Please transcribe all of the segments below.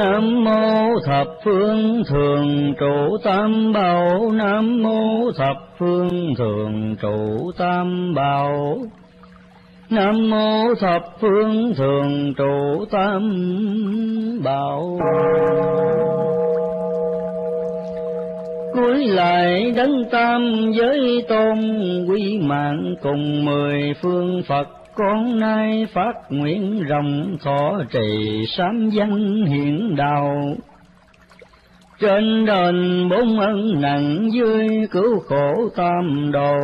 Nam mô thập phương thường trụ tam bảo. Nam mô thập phương thường trụ tam bảo. Nam mô thập phương thường trụ tam bảo. Cuối lại đấng tam giới tôn, quy mạng cùng mười phương Phật con nay phát nguyện rộng thọ trì sám dân hiện đạo. Trên đền bốn ân nặng dưới cứu khổ tam đồ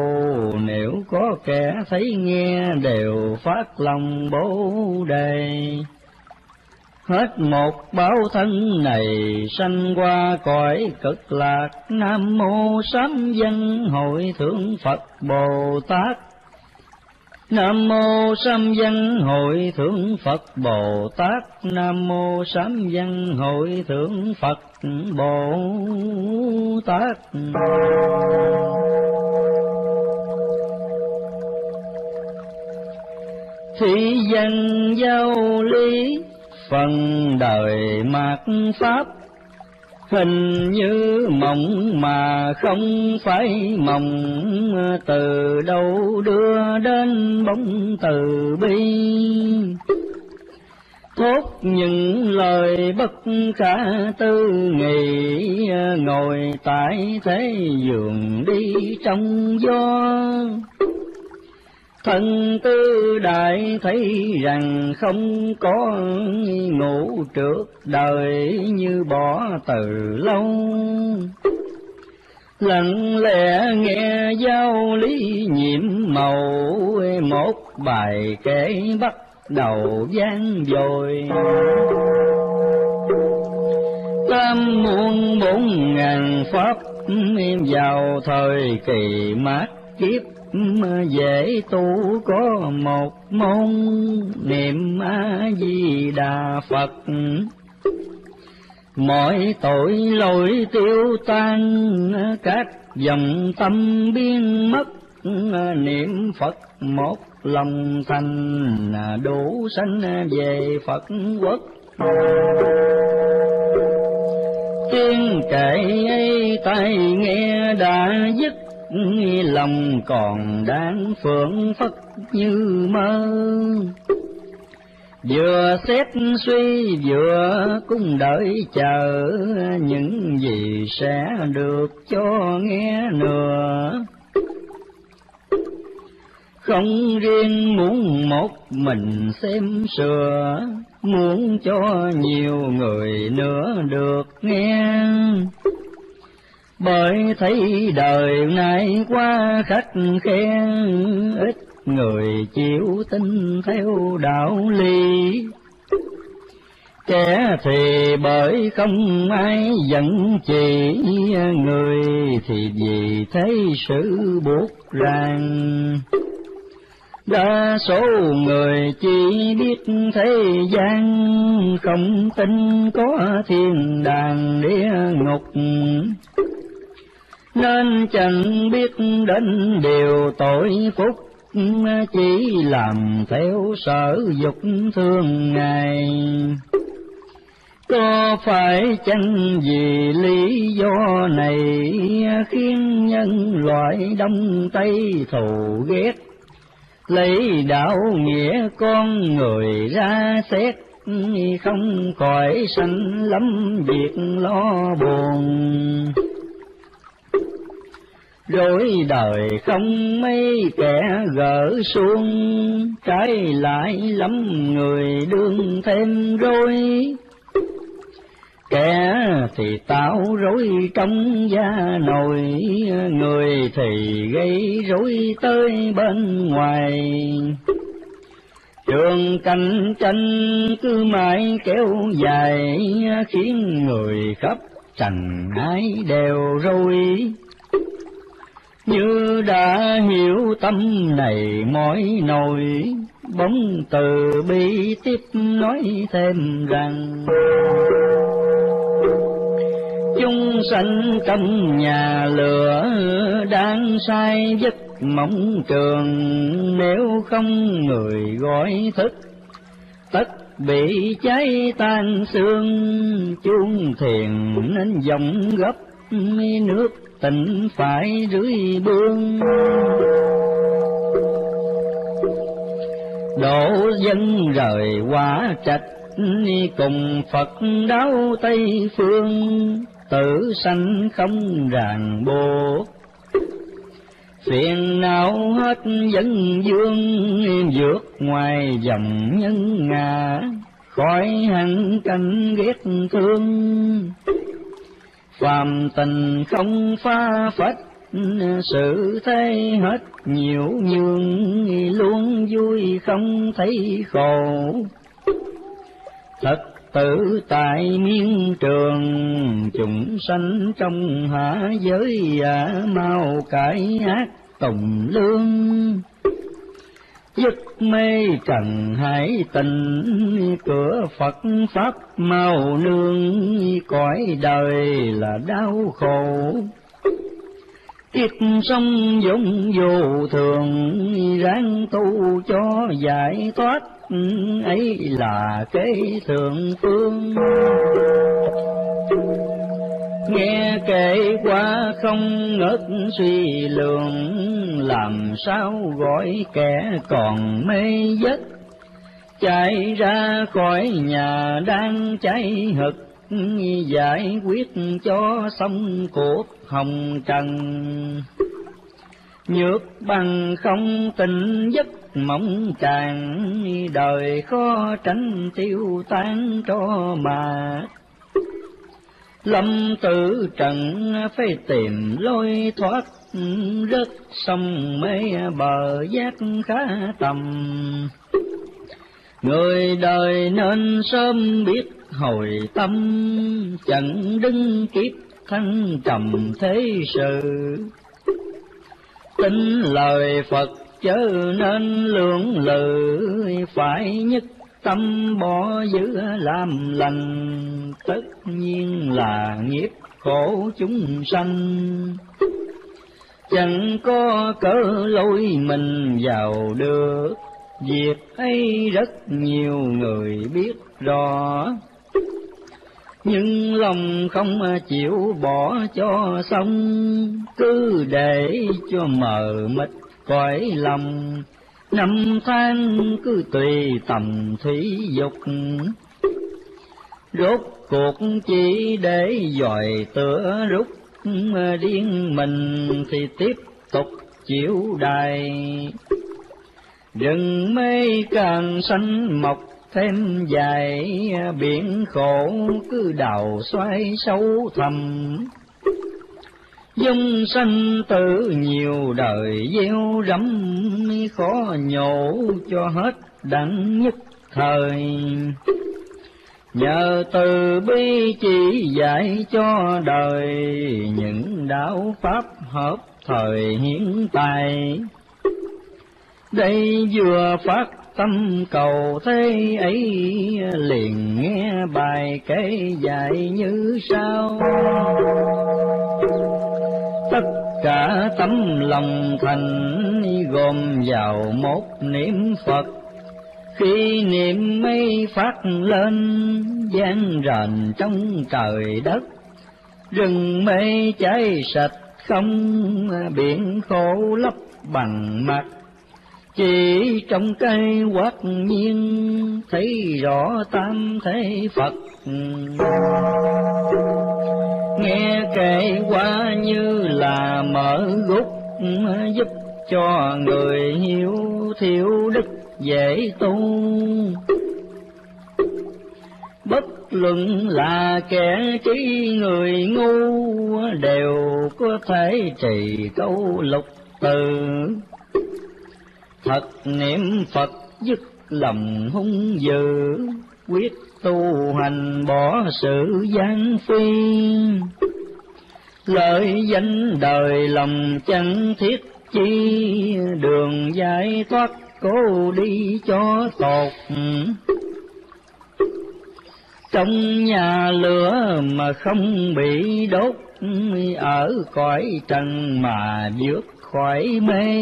nếu có kẻ thấy nghe đều phát lòng bố đề. Hết một báo thân này sanh qua cõi cực lạc, nam mô sám dân hội thượng phật bồ tát. Nam mô Sám Văn Hội Thượng Phật Bồ Tát. Nam mô Sám Văn Hội Thượng Phật Bồ Tát. Thị dân giao lý, phần đời mạt pháp Hình như mộng mà không phải mộng, Từ đâu đưa đến bóng từ bi. Thốt những lời bất khả tư nghị, Ngồi tại thế giường đi trong gió thân tư đại thấy rằng không có ngủ trước đời như bỏ từ lâu. Lặng lẽ nghe giáo lý nhiệm màu một bài kể bắt đầu gian dồi. Tam muôn bốn ngàn pháp vào thời kỳ mát kiếp dễ tu có một môn niệm a di đà phật. Mọi tội lỗi tiêu tan, các dòng tâm biến mất. Niệm phật một lòng thành, đủ sanh về phật quốc. Tiên kệ ấy tai nghe đã dứt lòng còn đáng phượng phất như mơ. Vừa xét suy, vừa cũng đợi chờ những gì sẽ được cho nghe nữa không riêng muốn một mình xem sửa, muốn cho nhiều người nữa được nghe bởi thấy đời nay qua khách khen, ít người chịu tin theo đạo lý. Kẻ thì bởi không ai giận chỉ, người thì vì thấy sự buộc ràng. Đa số người chỉ biết thế gian, không tin có thiên đàng địa ngục nên chẳng biết đến điều tội phúc, chỉ làm theo sở dục thương ngài. Có phải chăng vì lý do này khiến nhân loại đông tây thù ghét? Lấy đạo nghĩa con người ra xét, không khỏi sanh lắm việc lo buồn rối đời không mấy kẻ gỡ xuống, trái lại lắm người đương thêm rối. Kẻ thì tạo rối trong gia nồi, người thì gây rối tới bên ngoài. Trường cạnh tranh cứ mãi kéo dài, khiến người khắp trần ai đều rối như đã hiểu tâm này mỏi nỗi, bóng từ bi tiếp nói thêm rằng, chúng sanh trong nhà lửa đang sai giấc mộng trường, nếu không người gọi thức, tất bị cháy tan xương, chuông thiền nên dòng gấp nước tình phải rưới bương đổ dân rời quả trạch cùng Phật đáo Tây phương. Tử sanh không ràng buộc. Phiền não hết dân dương vượt ngoài dòng nhân ngã. Khỏi hẳn canh ghét thương phàm tình không pha phách sự thế hết nhiều nhường luôn vui không thấy khổ. Thật tử tại miên trường chúng sanh trong hạ giới à, mau cải ác tùng lương giấc mê trần hải tình cửa phật pháp mau nương cõi đời là đau khổ ít sông dũng vô thường, ráng tu cho giải thoát, ấy là cái thượng phương. Nghe kể qua không ngớt suy lượng, làm sao gọi kẻ còn mê giấc, chạy ra khỏi nhà đang cháy hực giải quyết cho xong cuộc hồng trần. Nhược bằng không tình giấc mộng tràn đời khó tránh tiêu tan cho mà lâm tử trần phải tìm lối thoát, rất sông mê bờ giác khá tầm. Người đời nên sớm biết hồi tâm, chẳng đứng kiếp thăng trầm thế sự. Tin lời phật chớ nên lưỡng lự, phải nhất tâm bỏ giữ làm lành, tất nhiên là nghiệp khổ chúng sanh. Chẳng có cớ lôi mình vào được, việc ấy rất nhiều người biết rõ. Nhưng lòng không chịu bỏ cho xong, cứ để cho mờ mịt cõi lòng năm tháng cứ tùy tầm thủy dục. Rốt cuộc chỉ để dòi tựa rút điên mình thì tiếp tục chịu đài. Rừng mây càng xanh mọc thêm dài, biển khổ cứ đào xoay sâu thầm dung sanh tử nhiều đời, gieo rắm khó nhổ cho hết đặng nhất thời. Nhờ từ bi chỉ dạy cho đời, những đạo pháp hợp thời hiện tại. Đây vừa phát tâm cầu thế ấy, liền nghe bài kể dạy như sau tất cả tấm lòng thành gồm vào một niệm phật. Khi niệm mây phát lên, gian rền trong trời đất. Rừng mây cháy sạch, không biển khổ lấp bằng mặt. Chỉ trong cây quát nhiên, thấy rõ tam thế Phật nghe kể qua như là mở gút giúp cho người hiếu thiếu đức dễ tu. Bất luận là kẻ trí người ngu đều có thể trì câu lục từ. Thật niệm Phật dứt lòng hung dữ, quyết tu hành bỏ sự gian phi. Lợi danh đời lòng chẳng thiết chi, đường giải thoát cố đi cho tột. Trong nhà lửa mà không bị đốt, ở cõi trần mà vượt khỏi mê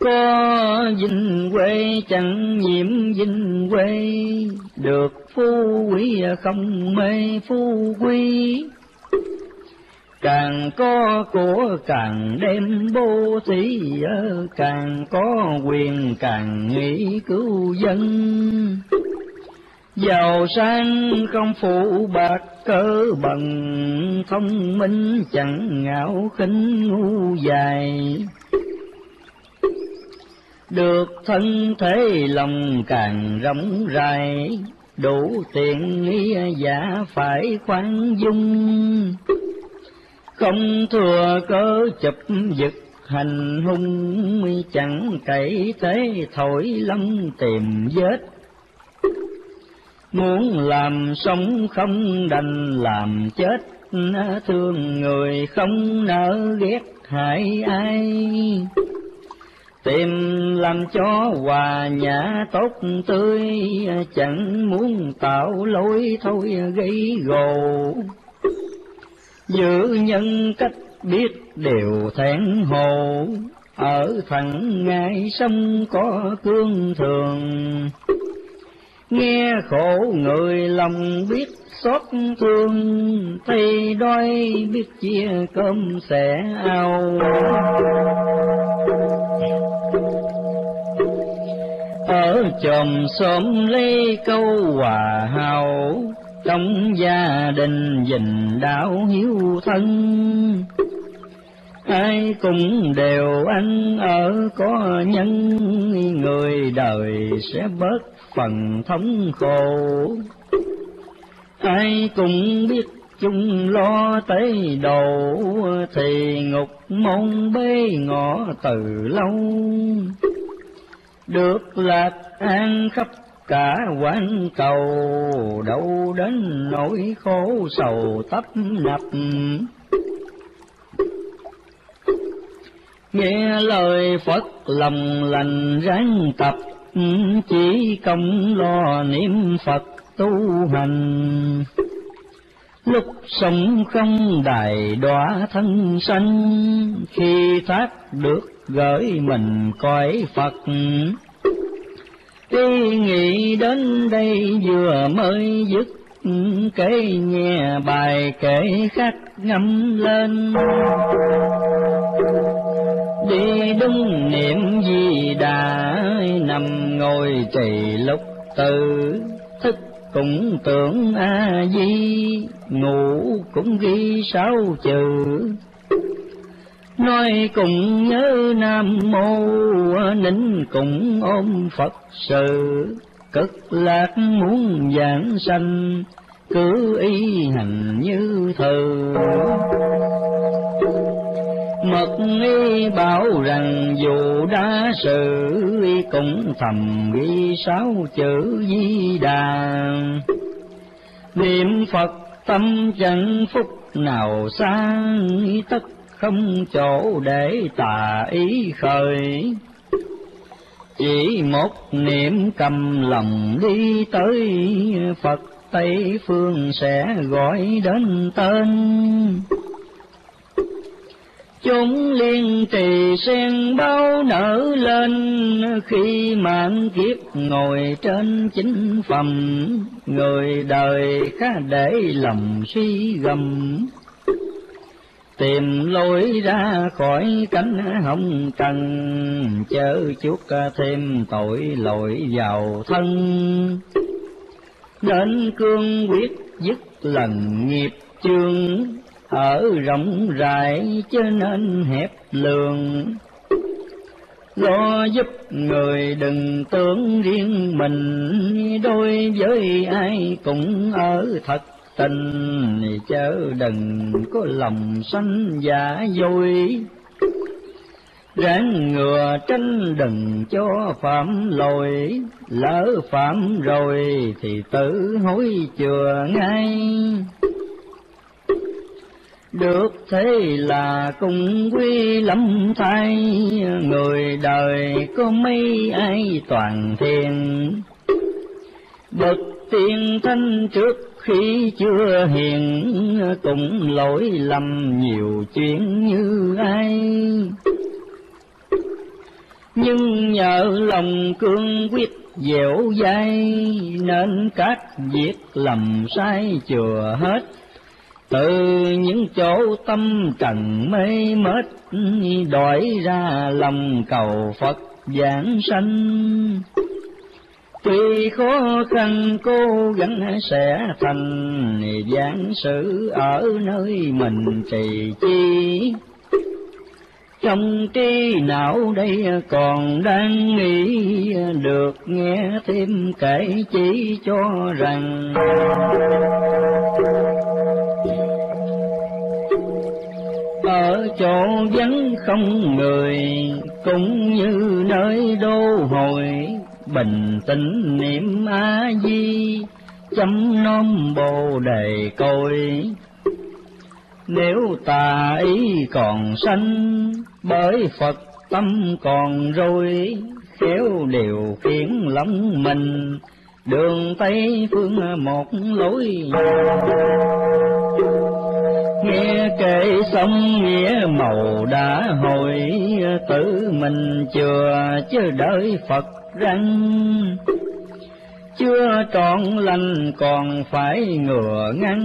có vinh quê, chẳng nhiễm vinh quê. Được phú quý, không mê phú quý. Càng có của càng đem bố thí, càng có quyền càng nghĩ cứu dân. Giàu sang không phụ bạc cơ bằng thông minh chẳng ngạo khinh ngu dài được thân thế lòng càng rộng rãi, đủ tiện nghi giả phải khoan dung. Không thừa cớ chụp giật hành hung, chẳng cậy thế thổi lâm tìm vết. Muốn làm sống không đành, làm chết thương người không nỡ ghét hại ai tìm làm cho hòa nhã tốt tươi, chẳng muốn tạo lỗi thôi gây gồ. Giữ nhân cách biết đều thẹn hồ ở thẳng ngay sông có cương thường nghe khổ người lòng biết xót thương thì đói biết chia cơm sẻ ao. Ở chòm xóm lấy câu hòa hào trong gia đình dình đạo hiếu thân. Ai cũng đều ăn ở có nhân, người đời sẽ bớt phần thống khổ. Ai cũng biết chung lo tới đầu thì ngục môn bế ngõ từ lâu. Được lạc an khắp cả quán cầu, đâu đến nỗi khổ sầu tấp nập. Nghe lời phật, lòng lành ráng tập chỉ công lo niệm phật tu hành. Lúc sống không đài đọa thân sanh khi thoát được gửi mình cõi phật. Ý nghĩ đến đây vừa mới dứt, kể nghe bài kể khác ngâm lên. Đi đúng niệm gì đã nằm ngồi trì lúc tự thức cũng tưởng a di, ngủ cũng ghi sáu chữ. Nói cùng nhớ nam mô, nín cùng ôm phật sự cực lạc muốn giảng sanh, cứ y hành như thờ. Mật y bảo rằng dù đã sự cũng thầm ghi sáu chữ di đà. Niệm phật tâm chẳng phúc nào sang tất không chỗ để tà ý khởi chỉ một niệm cầm lòng đi tới phật tây phương sẽ gọi đến tên. Chúng liên trì sen bao nở lên khi mạng kiếp ngồi trên chính phẩm. Người đời khá để lòng suy gầm tìm lối ra khỏi cánh hồng trần, chớ chút thêm tội lỗi vào thân. Đến cương quyết dứt lần nghiệp chương, ở rộng rãi cho nên hẹp lường. Lo giúp người đừng tưởng riêng mình, đôi với ai cũng ở thật tình chớ đừng có lòng sanh giả dối. Ráng ngừa tránh đừng cho phạm lỗi. Lỡ phạm rồi thì tự hối chừa ngay. Được thế là cùng quy lâm thay người đời có mấy ai toàn thiền bậc tiên thanh trước khi chưa hiền cũng lỗi lầm nhiều chuyện như ai. Nhưng nhờ lòng cương quyết dẻo dai, nên các việc lầm sai chừa hết. Từ những chỗ tâm trần mê mết đổi ra lòng cầu phật giảng sanh tuy khó khăn, cố gắng sẽ thành giảng sự ở nơi mình trì chi. Trong trí não đây còn đang nghĩ, được nghe thêm kể chỉ cho rằng. Ở chỗ vắng không người, cũng như nơi đô hội bình tĩnh niệm a di chấm nom bồ đề coi nếu tà ý còn sanh, bởi phật tâm còn rồi khéo điều khiển lắm mình đường tây phương một lối. Nghe kể xong nghĩa màu đã hồi, tự mình chừa chứ đợi phật răng. Chưa trọn lành còn phải ngừa ngăn,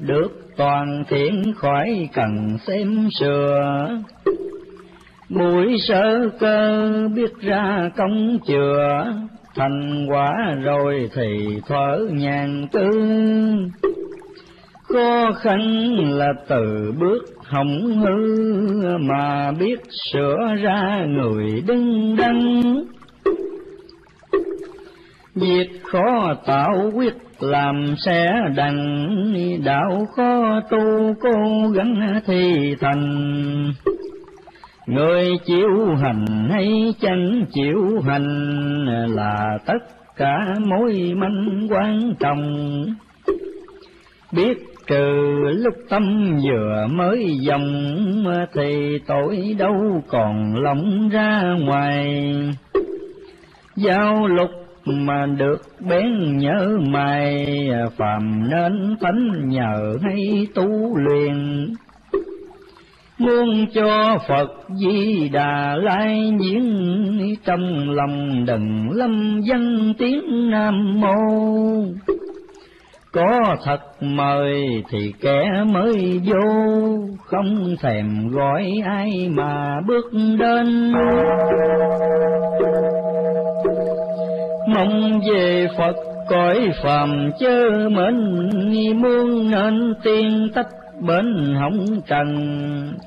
được toàn thiện khỏi cần xem sửa. Mũi sơ cơ biết ra công chừa thành quả rồi thì thở nhàn tư, khó khăn là từ bước hỏng hư mà biết sửa ra người đứng đắn. Việc khó tạo quyết làm sẽ đặng đạo khó tu cố gắng thì thành người chịu hành hay chẳng chịu hành là tất cả mối manh quan trọng. Biết trừ lúc tâm vừa mới dòng thì tội đâu còn lỏng ra ngoài. Giao lục mà được bén nhớ mày phàm nên tánh nhờ hay tu luyện muốn cho Phật Di Đà lai nhiễn trong lòng đừng lâm dân tiếng Nam Mô. Có thật mời thì kẻ mới vô, không thèm gọi ai mà bước đến mong về Phật cõi phàm chớ mến muôn nên tiên tách bên hồng trần,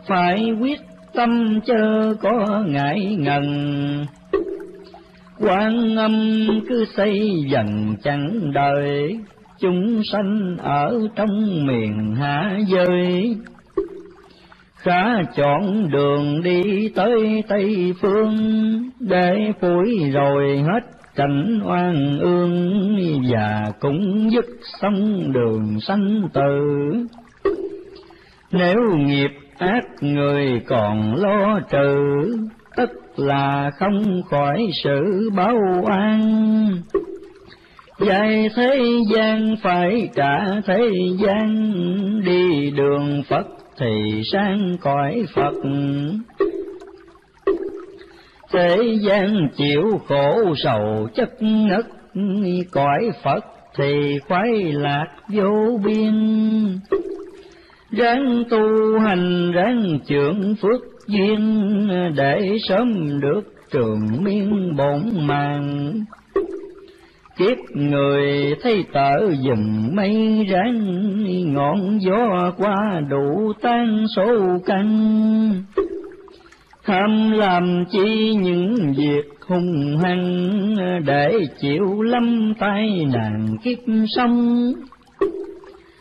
phải quyết tâm chớ có ngại ngần. Quan âm cứ xây dần chẳng đời, chúng sanh ở trong miền hạ giới. Khá chọn đường đi tới tây phương, để phủi rồi hết cảnh oan ương, và cũng dứt xong đường sanh tử nếu nghiệp ác người còn lo trừ tất là không khỏi sự báo oan. Dạy thế gian phải trả thế gian, đi đường phật thì sang cõi phật. Thế gian chịu khổ sầu chất ngất, cõi Phật thì khoái lạc vô biên ráng tu hành, ráng trưởng phước duyên, để sớm được trường miên bổn màng kiếp người thấy tở dừng mây, ráng ngọn gió qua đủ tan số căn tham làm chi những việc hung hăng, để chịu lâm tai nạn kiếp sống.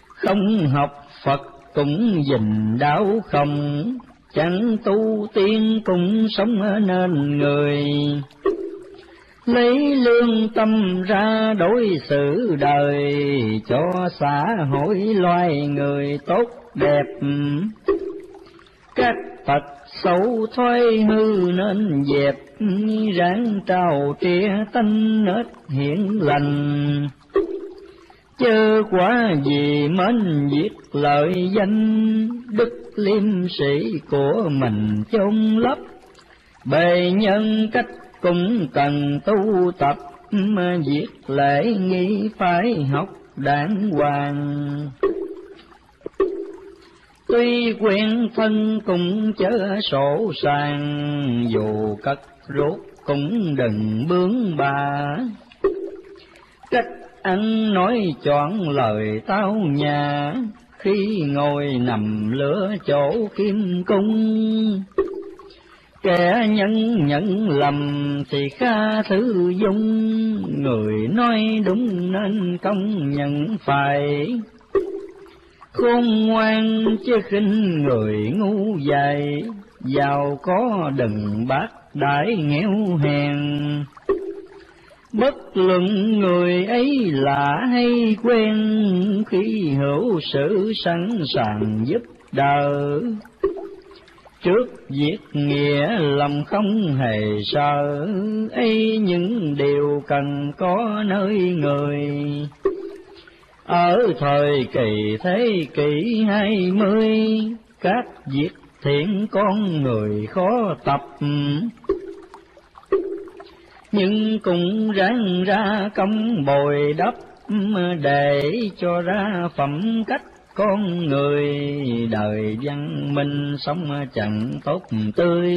Không học phật cũng dình đạo không? Chẳng tu tiên cũng sống nên người. Lấy lương tâm ra đối xử đời, cho xã hội loài người tốt đẹp. Các phật xấu thoái hư nên dẹp, ráng trào trĩa tanh nết hiển lành chớ quá gì mến giết lợi danh, đức liêm sĩ của mình chôn lấp. Bề nhân cách cũng cần tu tập việc lễ nghi phải học đàng hoàng. Tuy quen thân cũng chớ sổ sàng, dù cất rốt cũng đừng bướng bà cách ăn nói chọn lời tao nhà, khi ngồi nằm lửa chỗ kim cung. Kẻ nhân nhận lầm thì kha thứ dung, người nói đúng nên công nhận phải. Khôn ngoan chứ khinh người ngu dại, giàu có đừng bác đãi nghèo hèn bất luận người ấy lạ hay quen, khi hữu sự sẵn sàng giúp đỡ. Trước việc nghĩa lòng không hề sợ, ấy những điều cần có nơi người. Ở thời kỳ thế kỷ hai mươi, các việc thiện con người khó tập nhưng cũng ráng ra công bồi đắp, để cho ra phẩm cách con người. Đời văn minh sống chẳng tốt tươi.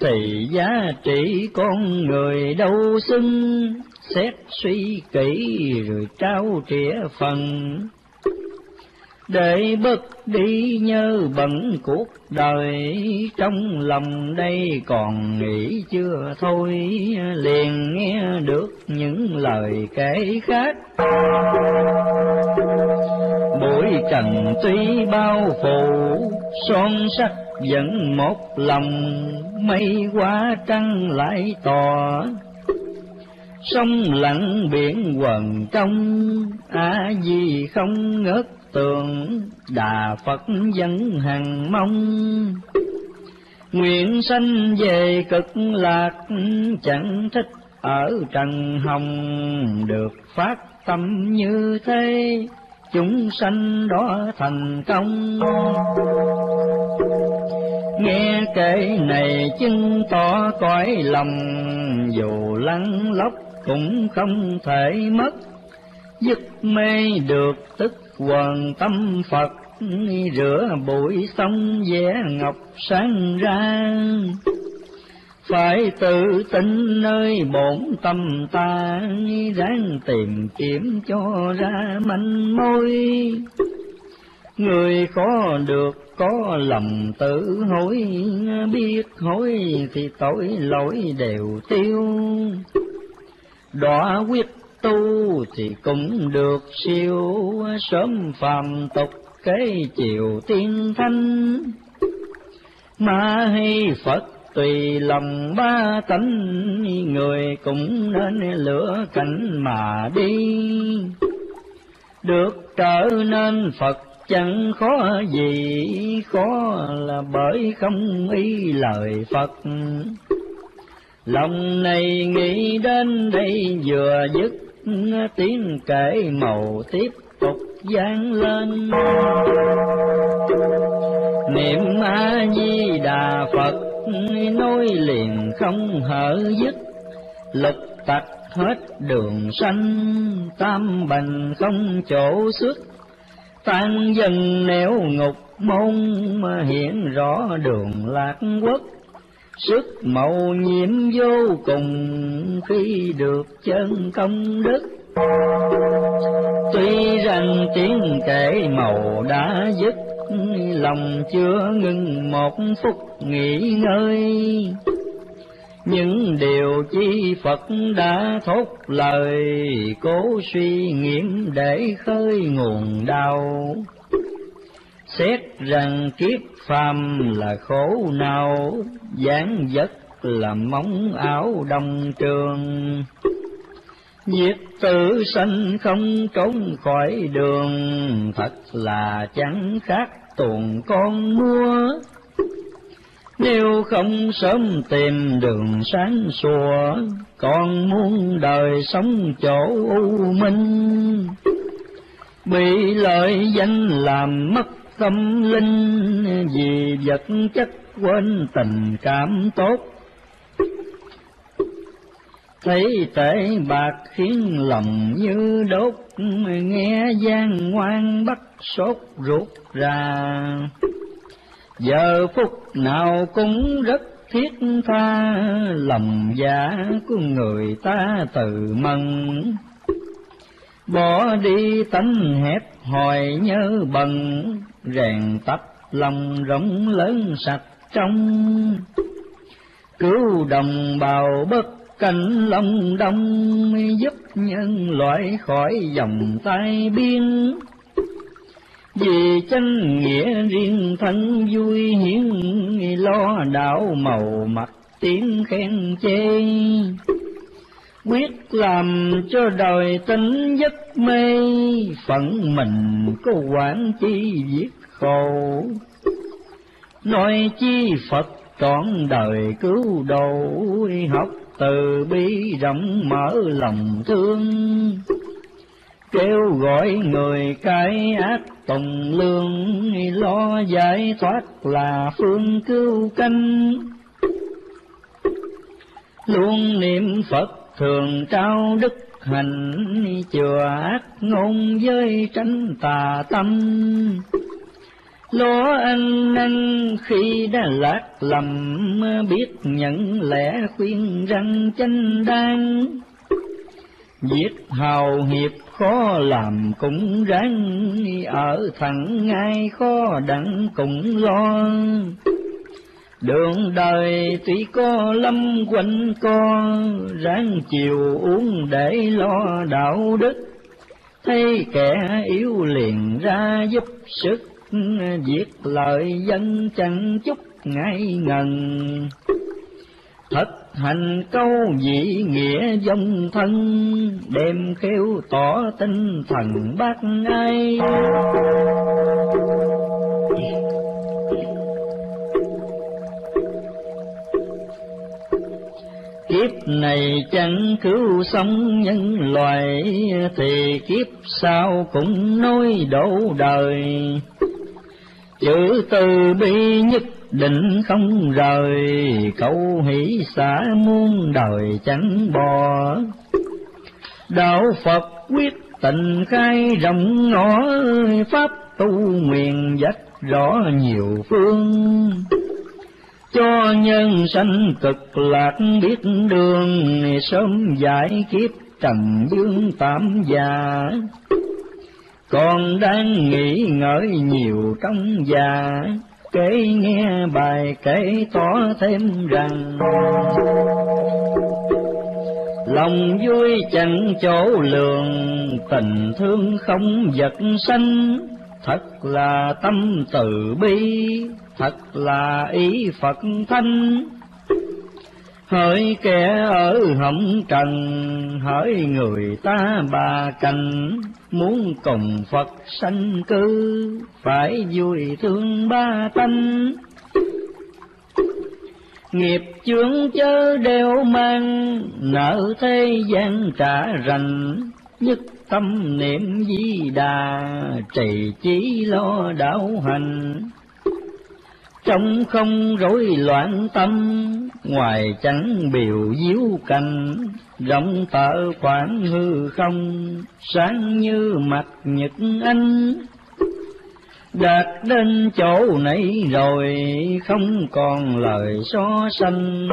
Thì giá trị con người đâu xưng xét suy kỹ rồi trao trĩa phần để bước đi như bận cuộc đời, trong lòng đây còn nghĩ chưa thôi, liền nghe được những lời kể khác. Buổi trần tuy bao phủ, son sắc vẫn một lòng, mây quá trăng lại tỏ sông lặng biển quần trong, a di không ngớt tường đà phật dân hằng mong. Nguyện sanh về cực lạc, chẳng thích ở trần hồng. Được phát tâm như thế, chúng sanh đó thành công. Nghe kể này chứng tỏ cõi lòng, dù lăn lóc cũng không thể mất. Dứt mê được tức quần tâm Phật, rửa bụi xong vẽ ngọc sáng ra. Phải tự tin nơi bổn tâm ta, ráng tìm kiếm cho ra manh mối. Người có được có lầm tự hối, biết hối thì tội lỗi đều tiêu. Đọa quyết tu thì cũng được siêu sớm phàm tục kế chiều tiên thanh. Ma hay phật tùy lòng ba tánh, người cũng nên lửa cảnh mà đi. Được trở nên phật chẳng khó gì, khó là bởi không y lời phật. Lòng này nghĩ đến đây vừa dứt tiếng kể màu tiếp tục vang lên. Niệm a di đà phật nói liền không hở dứt. Lục tặc hết đường sanh, tam bành không chỗ xuất. Tan dần nẻo ngục môn, mà hiện rõ đường lạc quốc sức màu nhiệm vô cùng khi được chân công đức. Tuy rằng tiếng kể màu đã dứt, lòng chưa ngừng một phút nghỉ ngơi. Những điều chi Phật đã thốt lời, cố suy nghiệm để khơi nguồn đau xét rằng kiếp phàm là khổ nào dáng dấp là móng áo đông trường Diệt tự sanh không trốn khỏi đường, thật là chẳng khác tuồng con mua. Nếu không sớm tìm đường sáng sủa, con muốn đời sống chỗ u minh. Bị lợi danh làm mất tâm linh, vì vật chất quên tình cảm tốt. Thấy tệ bạc khiến lòng như đốt, nghe gian ngoan bắt sốt ruột ra. Giờ phút nào cũng rất thiết tha, lòng giả của người ta từ mần bỏ đi tánh hẹp hồi nhớ bần, rèn tập lòng rộng lớn sạch trong. Cứu đồng bào bất cảnh lòng đông, giúp nhân loại khỏi dòng tai biên. Vì chân nghĩa riêng thân vui hiến, lo đạo màu mặt tiếng khen chê quyết làm cho đời tính giấc mê, phận mình có quản chi viết khổ. Nói chi phật trọn đời cứu độ, học từ bi rộng mở lòng thương. Kêu gọi người cái ác tùng lương, lo giải thoát là phương cứu canh luôn niệm phật thường trao đức hạnh chừa ác ngôn với tránh tà tâm lo ăn năn khi đã lạc lầm biết nhận lẽ khuyên răng chánh đan Giết hào hiệp khó làm cũng ráng, ở thẳng ngay khó đặng cũng lo. Đường đời tuy có lâm quanh co, ráng chiều uống để lo đạo đức. Thấy kẻ yếu liền ra giúp sức, Viết lời dân chẳng chút ngại ngần thật hành câu dị nghĩa dòng thân đem khéo tỏ tinh thần bác ai kiếp này chẳng cứu sống nhân loại, thì kiếp sau cũng nối đổ đời. Chữ từ bi nhất định không rời câu hỷ xã muôn đời chẳng bò đạo phật quyết tình khai rộng ngõ, pháp tu nguyện dắt rõ nhiều phương cho nhân sanh cực lạc biết đường, sớm giải kiếp trần dương tạm già còn đang nghĩ ngợi nhiều trong già, kể nghe bài kể tỏ thêm rằng, lòng vui chẳng chỗ lường, tình thương không vật sanh thật là tâm từ bi, thật là ý phật thanh. Hỡi kẻ ở hồng trần, hỡi người ta bà cành. Muốn cùng phật sanh cư, phải vui thương ba tánh nghiệp chướng chớ đều mang, nợ thế gian trả rành, nhất tâm niệm di đà, trì chí lo đạo hành. Trong không rối loạn tâm, ngoài chẳng biểu diếu cành. Rộng tợ khoảng hư không, sáng như mặt nhật anh đạt đến chỗ này rồi, không còn lời so sánh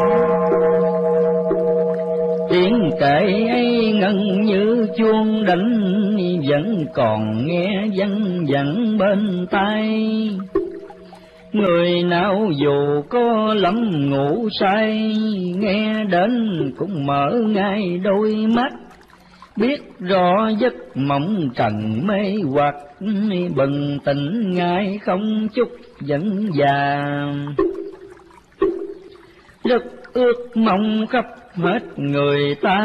tiếng kể ấy ngân như chuông đánh vẫn còn nghe văng vẳng bên tai Người nào dù có lắm ngủ say, nghe đến cũng mở ngay đôi mắt, biết rõ giấc mộng trần mê hoặc, bừng tỉnh ngay không chút vẫn già. Rất ước mong khắp hết người ta,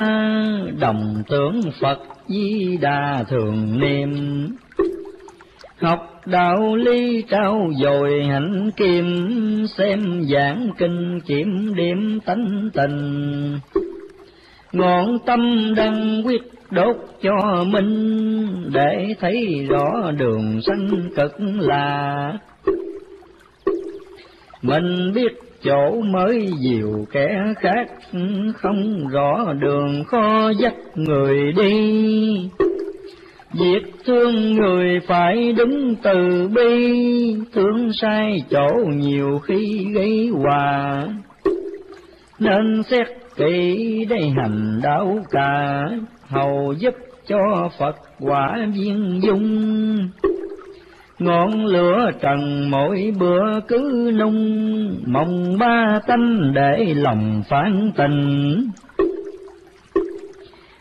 đồng tưởng Phật Di Đà thường niệm. Học đạo lý trao dồi hạnh kim xem giảng kinh kiểm điểm tánh tình. Ngọn tâm đăng quyết đốt cho minh để thấy rõ đường sanh cực là. Mình biết chỗ mới dìu kẻ khác ừ, không rõ đường khó dắt người đi Việc thương người phải đúng từ bi, thương sai chỗ nhiều khi gây hòa. Nên xét kỹ để hành đạo cả, hầu giúp cho Phật quả viên dung. Ngọn lửa trần mỗi bữa cứ nung, mong ba tánh để lòng phản tình.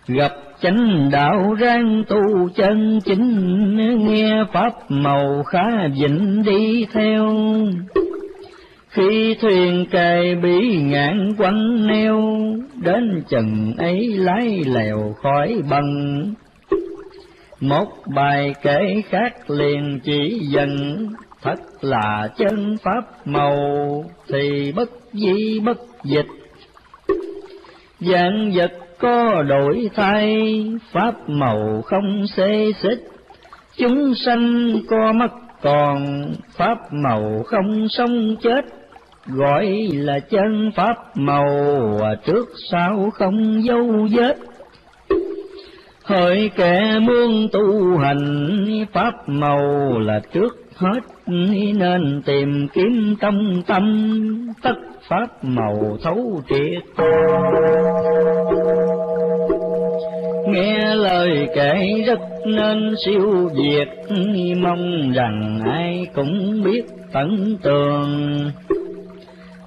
Gặp chánh đạo rang tu chân chính, nghe pháp màu khá vịnh đi theo. Khi thuyền cày bị ngạn quanh neo, đến chừng ấy lái lèo khỏi bằng. Một bài kể khác liền chỉ dần, thật là chân pháp màu, thì bất di bất dịch. Dạng vật có đổi thay, pháp màu không xê xích. Chúng sanh có mất còn, pháp màu không sống chết, gọi là chân pháp màu, trước sau không dấu vết. Hỡi kẻ muốn tu hành, pháp màu là trước hết, nên tìm kiếm trong tâm, tất pháp màu thấu triệt. Nghe lời kể rất nên siêu việt, mong rằng ai cũng biết tận tường.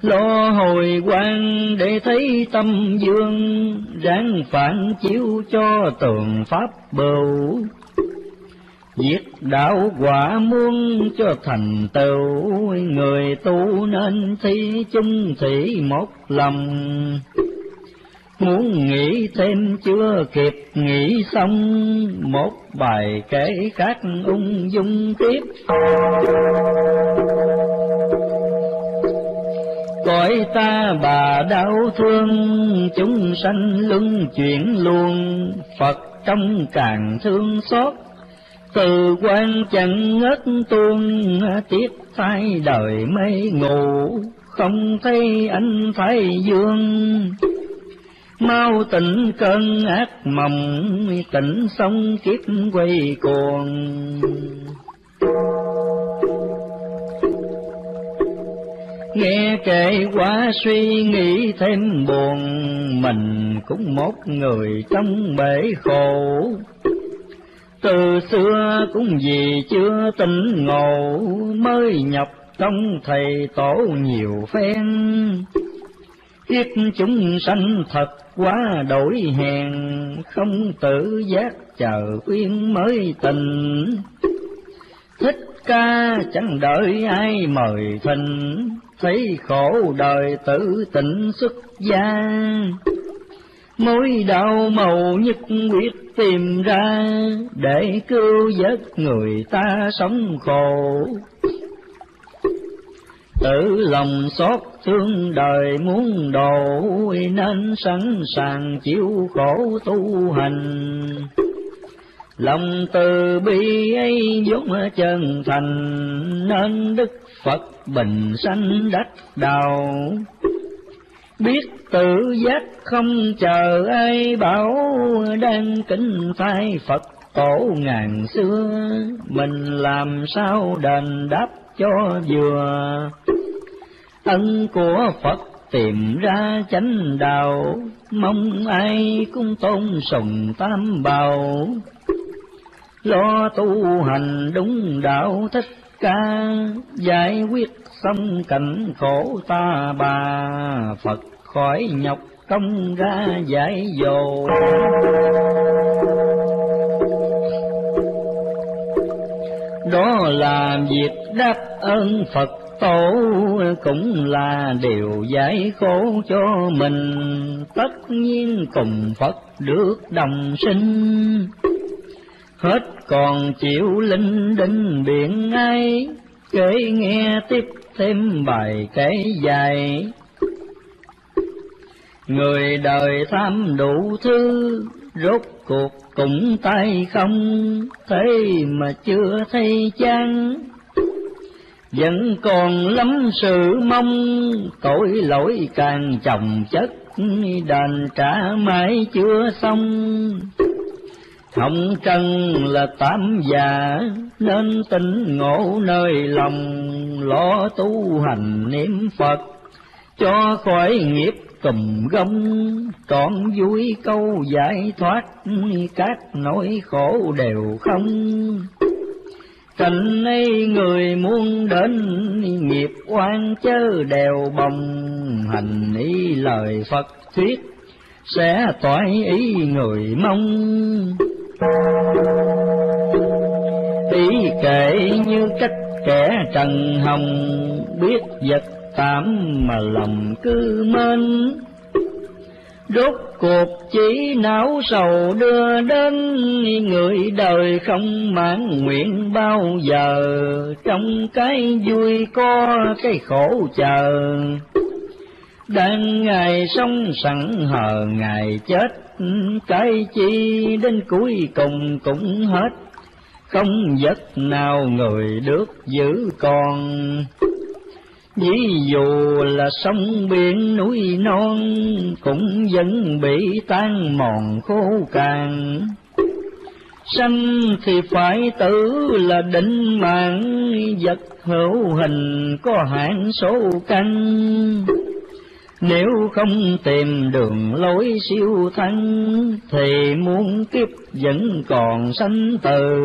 Lo hồi quan để thấy tâm dương, ráng phản chiếu cho tường pháp bầu. Việc đạo quả muôn cho thành tựu, người tu nên thi chung thị một lòng. Muốn nghĩ thêm chưa kịp nghĩ xong, một bài kể khác ung dung tiếp. Cõi ta bà đau thương, chúng sanh luân chuyển luôn, Phật trong càng thương xót, từ quan chẳng ngất tuôn, tiếc thay đời mây ngủ, không thấy anh thái dương. Mau tỉnh cơn ác mộng tỉnh xong kiếp quay cuồng. Nghe kể quá suy nghĩ thêm buồn mình cũng một người trong bể khổ từ xưa cũng vì chưa tỉnh ngộ mới nhập trong thầy tổ nhiều phen Kiếp chúng sanh thật quá đổi hèn, không tự giác chờ khuyên mới tình. Thích ca chẳng đợi ai mời thình, thấy khổ đời tự tịnh xuất gia. Mối đau màu nhất quyết tìm ra, để cứu vớt người ta sống khổ tự lòng xót thương đời muốn đổi nên sẵn sàng chịu khổ tu hành lòng từ bi ấy vốn chân thành nên đức phật bình sanh đắc đạo. Biết tự giác không chờ ai bảo đang kính phai phật tổ ngàn xưa. Mình làm sao đền đáp cho vừa? Ân của Phật tìm ra chánh đạo, mong ai cũng tôn sùng tam bảo. Lo tu hành đúng đạo thích ca, giải quyết xong cảnh khổ ta bà, Phật khỏi nhọc công ra giải dồ. Đó là việc đáp ơn Phật tổ cũng là điều giải khổ cho mình, tất nhiên cùng Phật được đồng sinh. Hết còn chịu linh đinh biển ai, kể nghe tiếp thêm bài kể dài. Người đời tham đủ thứ, rốt cuộc cũng tay không, thế mà chưa thấy chăng. Vẫn còn lắm sự mong, tội lỗi càng chồng chất, đền trả mãi chưa xong. Hồng trần là tám già, nên tỉnh ngộ nơi lòng, lo tu hành niệm Phật, cho khỏi nghiệp cùm gông, trọn vui câu giải thoát, các nỗi khổ đều không. Cảnh ấy người muốn đến nghiệp oan chớ đều bồng, hành ý lời Phật thuyết, sẽ toại ý người mong tỷ kể như cách kẻ trần hồng, biết vật tạm mà lòng cứ mến. Rốt cuộc chỉ não sầu đưa đến người đời không mãn nguyện bao giờ, trong cái vui có cái khổ chờ. Đang ngày sống sẵn hờ ngày chết, cái chi đến cuối cùng cũng hết, không giấc nào người được giữ còn. Ví dụ là sông biển núi non cũng vẫn bị tan mòn khô cạn. Sanh thì phải tử là định mạng, vật hữu hình có hạn số căn. Nếu không tìm đường lối siêu thân, thì muôn kiếp vẫn còn sanh tử.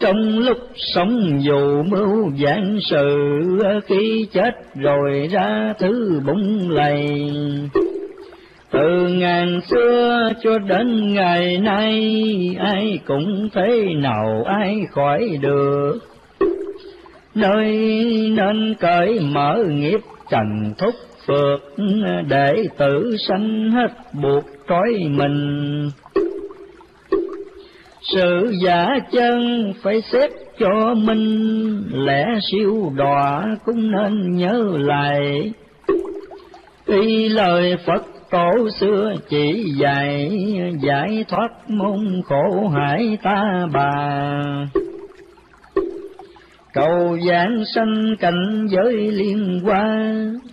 Trong lúc sống dù mưu giảng sự, khi chết rồi ra thứ bụng lầy. Từ ngàn xưa cho đến ngày nay, ai cũng thế nào ai khỏi được. Nơi nên cởi mở nghiệp trần thúc phượt, để tử sanh hết buộc trói mình sự giả chân phải xét cho minh, lẽ siêu đọa cũng nên nhớ lại. Y lời Phật tổ xưa chỉ dạy, giải thoát môn khổ hải ta bà. Cầu giảng sanh cảnh giới liên qua,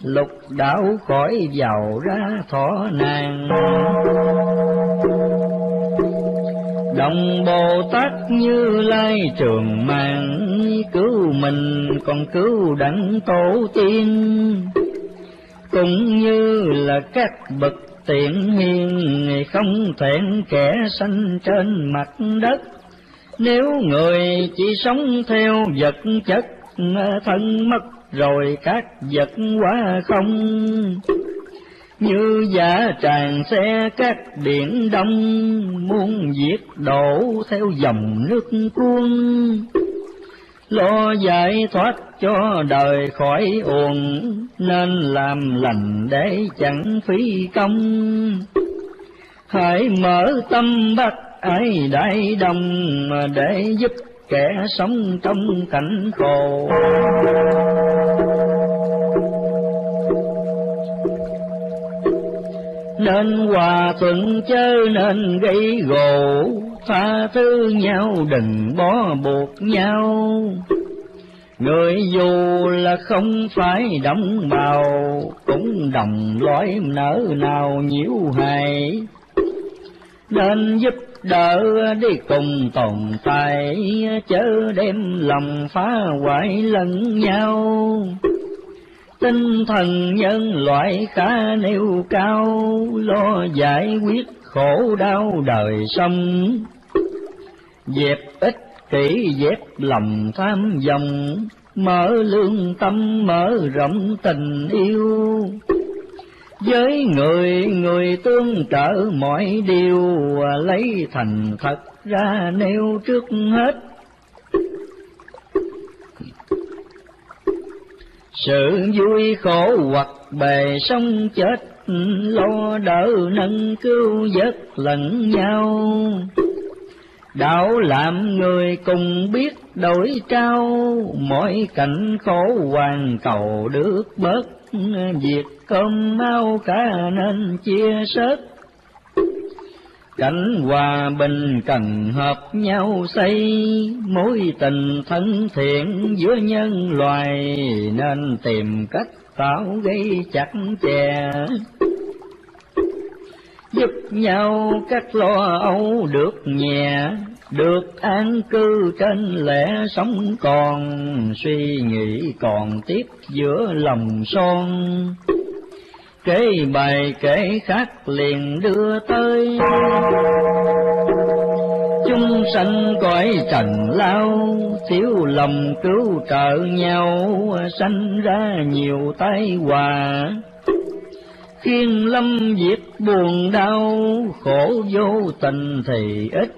lục đạo khỏi giàu ra thọ nàng. Đồng Bồ Tát như lai trường mạng, cứu mình còn cứu đẳng tổ tiên. Cũng như là các bậc tiện hiền, không thẹn kẻ sanh trên mặt đất. Nếu người chỉ sống theo vật chất, thân mất rồi các vật quá không. Như giả tràn xe các biển đông muôn diệt đổ theo dòng nước cuốn. Lo giải thoát cho đời khỏi uồn nên làm lành để chẳng phí công. Hãy mở tâm bắt ở đại đồng để giúp kẻ sống trong cảnh khổ. Nên hòa thuận chớ nên gây gỗ, tha thứ nhau đừng bó buộc nhau. Người dù là không phải đồng bào cũng đồng loại nở nào nhiễu hại. Nên giúp đỡ đi cùng tồn tại, chớ đem lòng phá hoại lẫn nhau. Tinh thần nhân loại khá nêu cao, lo giải quyết khổ đau đời sống. Dẹp ích kỷ, dẹp lòng tham vọng, mở lương tâm, mở rộng tình yêu với người người tương trợ mọi điều à, lấy thành thật ra nêu trước hết. Sự vui khổ hoặc bề sống chết, lo đỡ nâng cứu vớt lẫn nhau. Đạo làm người cùng biết đổi trao mọi cảnh khổ hoàn cầu được bớt việc không mau cả nên chia sớt. Cảnh hòa bình cần hợp nhau xây, mối tình thân thiện giữa nhân loài nên tìm cách tạo gây chặt chẽ. Giúp nhau các lo âu được nhẹ, được an cư trên lẽ sống còn, suy nghĩ còn tiếp giữa lòng son kể bài kể khác liền đưa tới. Chúng sanh cõi trần lao, thiếu lòng cứu trợ nhau, sanh ra nhiều tai họa. Khiên lâm diệt buồn đau, khổ vô tình thì ít.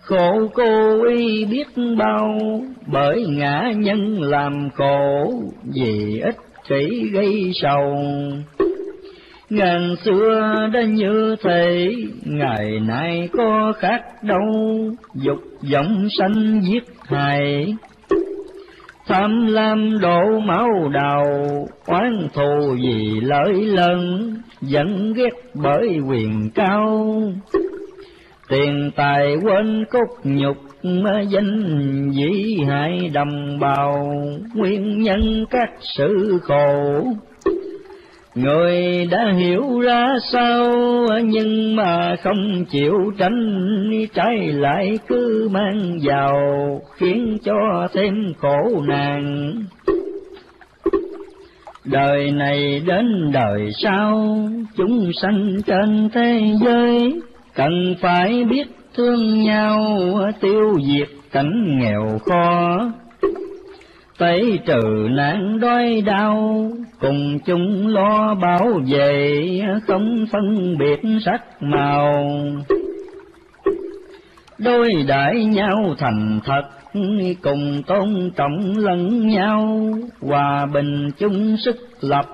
Khổ cô y biết bao, bởi ngã nhân làm khổ, vì ích kỷ gây sầu ngàn xưa đã như thế, ngày nay có khác đâu. Dục vọng sanh giết hại, tham lam đổ máu đầu oán thù vì lợi lớn vẫn ghét bởi quyền cao. Tiền tài quên cốt nhục danh dĩ hại đồng bào, nguyên nhân các sự khổ. Người đã hiểu ra sao, nhưng mà không chịu tránh trái lại cứ mang vào, khiến cho thêm khổ nạn. Đời này đến đời sau, chúng sanh trên thế giới cần phải biết thương nhau, tiêu diệt cảnh nghèo khó tẩy trừ nạn đói đau, cùng chung lo bảo vệ, không phân biệt sắc màu. Đôi đại nhau thành thật, cùng tôn trọng lẫn nhau, hòa bình chung sức lập.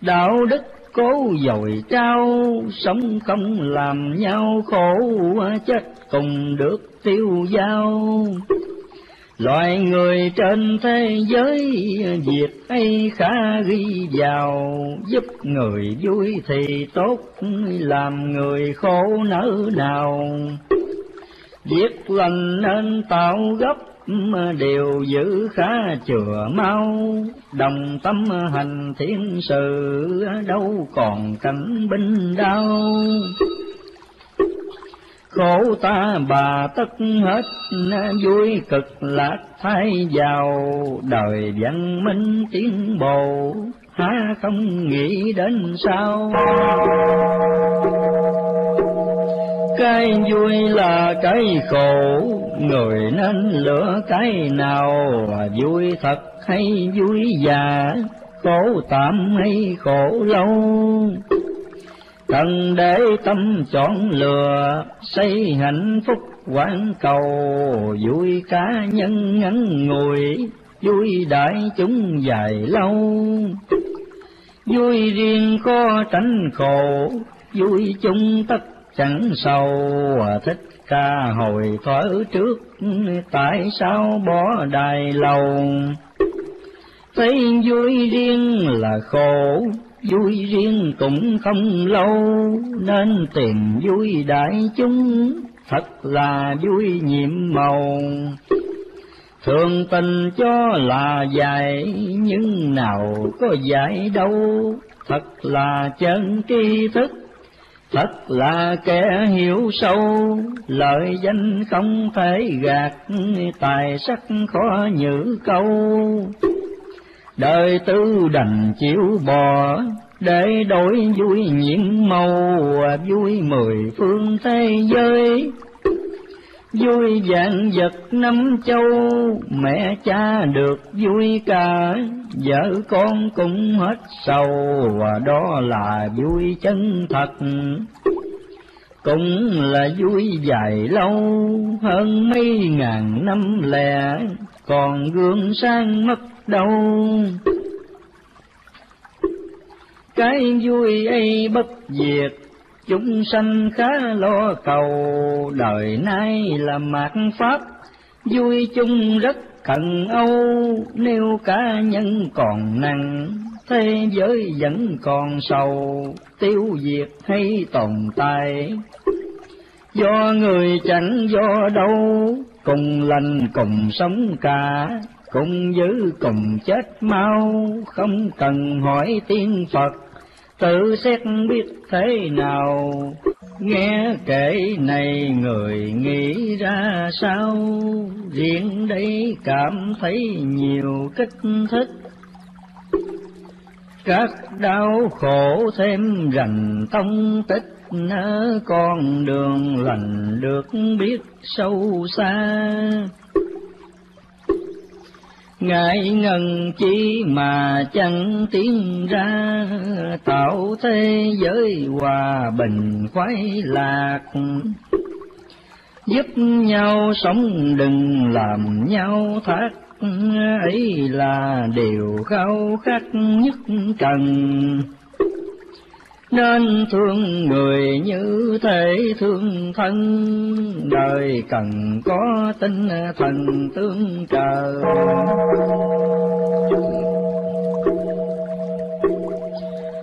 Đạo đức cố dồi trao, sống không làm nhau khổ chết cùng được tiêu dao Loài người trên thế giới việc ấy khá ghi vào, giúp người vui thì tốt, làm người khổ nỡ nào. Việc lành nên tạo gấp, đều giữ khá chừa mau, đồng tâm hành thiên sự, đâu còn cảnh binh đau khổ ta bà tất hết vui cực lạc thay vào đời văn minh tiến bộ, há không nghĩ đến sao? Cái vui là cái khổ, người nên lựa cái nào? Vui thật hay vui già khổ tạm hay khổ lâu? Cần để tâm chọn lựa, xây hạnh phúc quán cầu. Vui cá nhân ngắn ngồi vui đại chúng dài lâu. Vui riêng khó tránh khổ, vui chung tất chẳng sâu thích ca hồi thở trước, tại sao bỏ đài lầu? Thấy vui riêng là khổ vui riêng cũng không lâu, nên tìm vui đại chúng. Thật là vui nhiệm màu. Thường tình cho là dài, nhưng nào có dài đâu. Thật là chân tri thức, thật là kẻ hiểu sâu. Lợi danh không thể gạt, tài sắc khó nhữ câu đời tư đành chịu bò, để đổi vui nhiễm màu vui mười phương thế giới. Vui vạn vật năm châu, mẹ cha được vui cả, vợ con cũng hết sầu, và đó là vui chân thật. Cũng là vui dài lâu, hơn mấy ngàn năm lẻ, còn gương sang mất đâu cái vui ấy bất diệt, chúng sanh khá lo cầu. Đời nay là mạt pháp, vui chung rất cần âu. Nếu cá nhân còn nặng, thế giới vẫn còn sầu. Tiêu diệt hay tồn tại, do người chẳng do đâu. Cùng lành cùng sống cả cùng giữ cùng chết mau, không cần hỏi tiên phật. Tự xét biết thế nào, nghe kể này người nghĩ ra sao? Riêng đây cảm thấy nhiều kích thích. Các đau khổ thêm rành tông tích con đường lành được biết sâu xa ngại ngần chi mà chẳng tiến ra, tạo thế giới hòa bình khoái lạc giúp nhau sống đừng làm nhau thác, ấy là điều khao khát nhất cần nên thương người như thể thương thân. Đời cần có tinh thần tương trợ.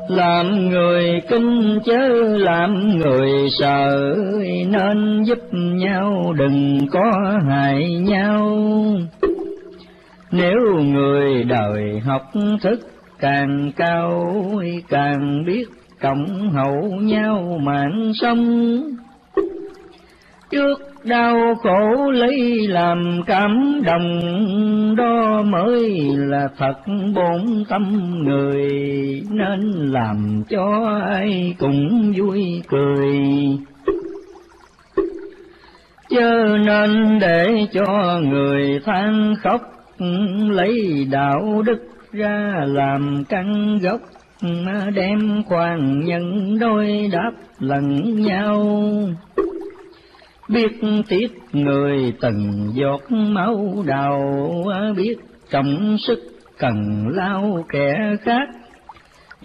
Làm người kinh chớ làm người sợ, nên giúp nhau đừng có hại nhau. Nếu người đời học thức càng cao, càng biết cộng hậu nhau mạng sống. Trước đau khổ lấy làm cảm đồng đó mới là thật bổn tâm. Người nên làm cho ai cũng vui cười. Chớ nên để cho người than khóc, lấy đạo đức ra làm căn gốc đem khoan nhân đôi đáp lẫn nhau. Biết tiếc người từng giọt máu đầu biết trọng sức cần lao kẻ khác.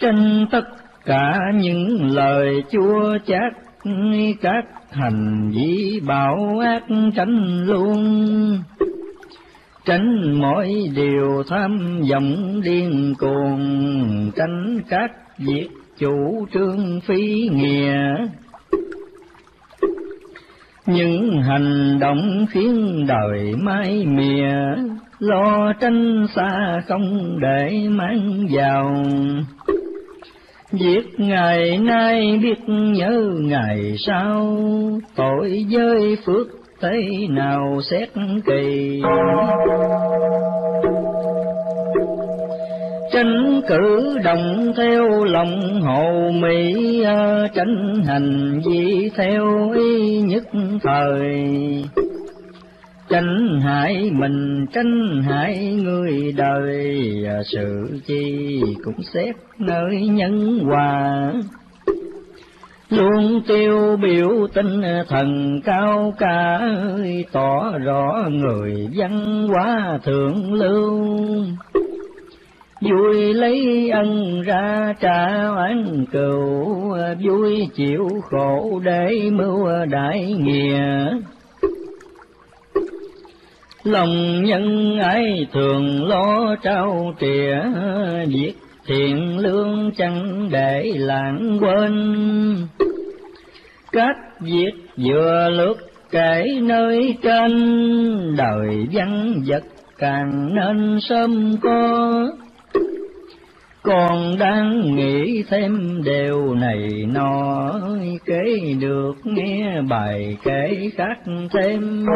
Trên tất cả những lời chua chát, các hành vi bảo ác tránh luôn tránh mọi điều tham vọng điên cuồng. Tránh các việc chủ trương phi nghĩa. Những hành động khiến đời mãi mìa lo tranh xa không để mang vào. Việc ngày nay biết nhớ ngày sau, tội giới phước thế nào xét kỳ. Tranh cử đồng theo lòng hồ mỹ à, tranh hành vi theo ý nhất thời. Tranh hại mình tranh hại người đời à, sự chi cũng xét nơi nhân hòa luôn tiêu biểu tinh thần cao cả, tỏ rõ người văn hóa thượng lưu. Vui lấy ân ra trả oán cừu, vui chịu khổ để mưu đại nghĩa. Lòng nhân ái thường lo trao trìa viết thiện lương chẳng để lãng quên. Các việc vừa lướt kể nơi trên, đời văn vật càng nên sớm có. Còn đang nghĩ thêm điều này nọ kể được, nghe bài kể khác thêm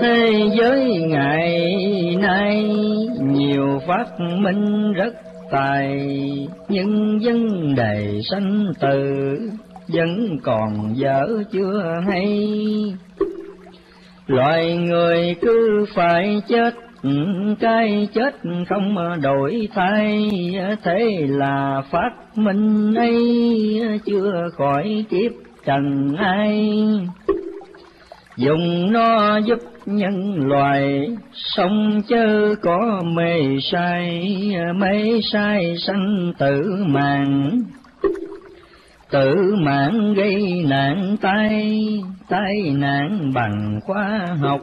thế giới ngày nay, nhiều phát minh rất tài, nhưng vấn đề sanh tử vẫn còn dở chưa hay. Loài người cứ phải chết, cái chết không đổi thay, thế là phát minh ấy chưa khỏi kiếp trần ai. Dùng nó giúp nhân loại sống chớ có mê sai mê sai sanh tử mạng. Tử mạng gây nạn tai tai nạn bằng khoa học.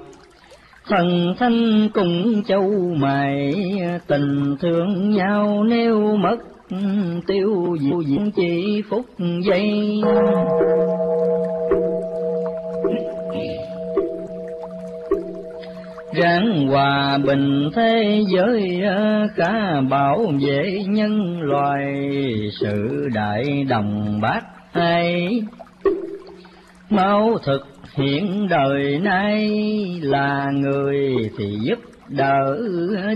Thần thanh cùng châu mày tình thương nhau nếu mất, tiêu diệu chỉ phút giây. Ráng hòa bình thế giới ờ, khá bảo vệ nhân loài. Sự đại đồng bác hay mau thực hiện đời nay. Là người thì giúp đỡ,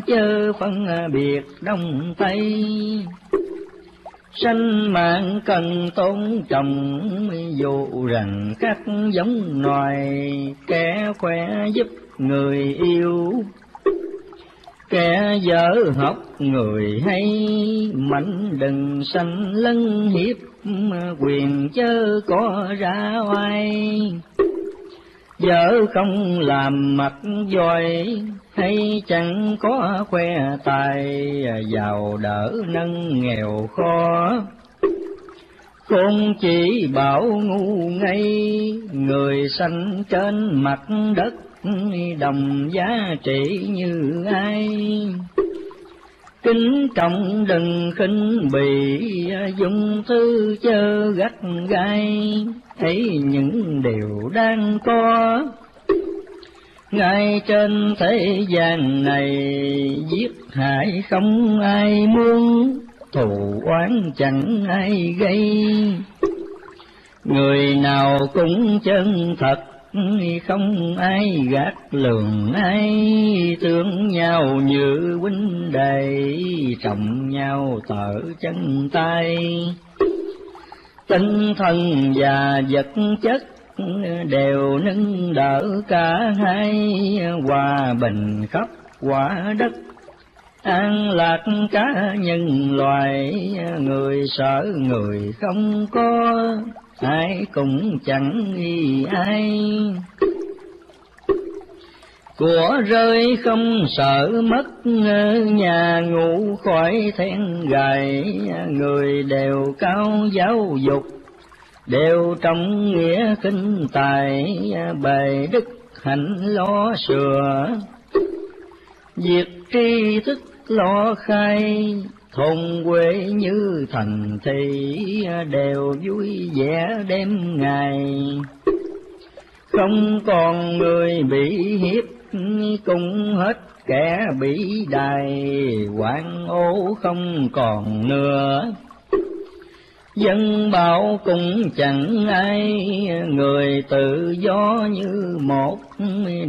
chớ phân biệt đông tây. Sanh mạng cần tôn trọng, dù rằng các giống loài kẻ khỏe giúp người yêu. Kẻ dở học người hay mạnh đừng sanh lân hiếp quyền chớ có ra oai. Vợ không làm mặt giỏi hay chẳng có khoe tài à, giàu đỡ nâng nghèo khó. Không chỉ bảo ngu ngây, người sanh trên mặt đất đồng giá trị như ai? Kính trọng đừng khinh bỉ, dùng thư chớ gắt gai. Thấy những điều đang có ngay trên thế gian này giết hại không ai muốn, thù oán chẳng ai gây. Người nào cũng chân thật không ai gạt lường, ai tương nhau như huynh đệ, trọng nhau tở chân tay. Tinh thần và vật chất đều nâng đỡ cả hai, hòa bình khắp quả đất. An lạc cả nhân loài, người sợ người không có ai cũng chẳng nghi ai. Của rơi không sợ mất nhà ngủ khỏi then gầy người đều cao giáo dục, đều trong nghĩa kinh tài. Bề đức hạnh lo sửa, việc tri thức lo khai thôn quê như thành thị đều vui vẻ đêm ngày. Không còn người bị hiếp, cũng hết kẻ bị đày quan ô không còn nữa dân bảo cũng chẳng ai, người tự do như một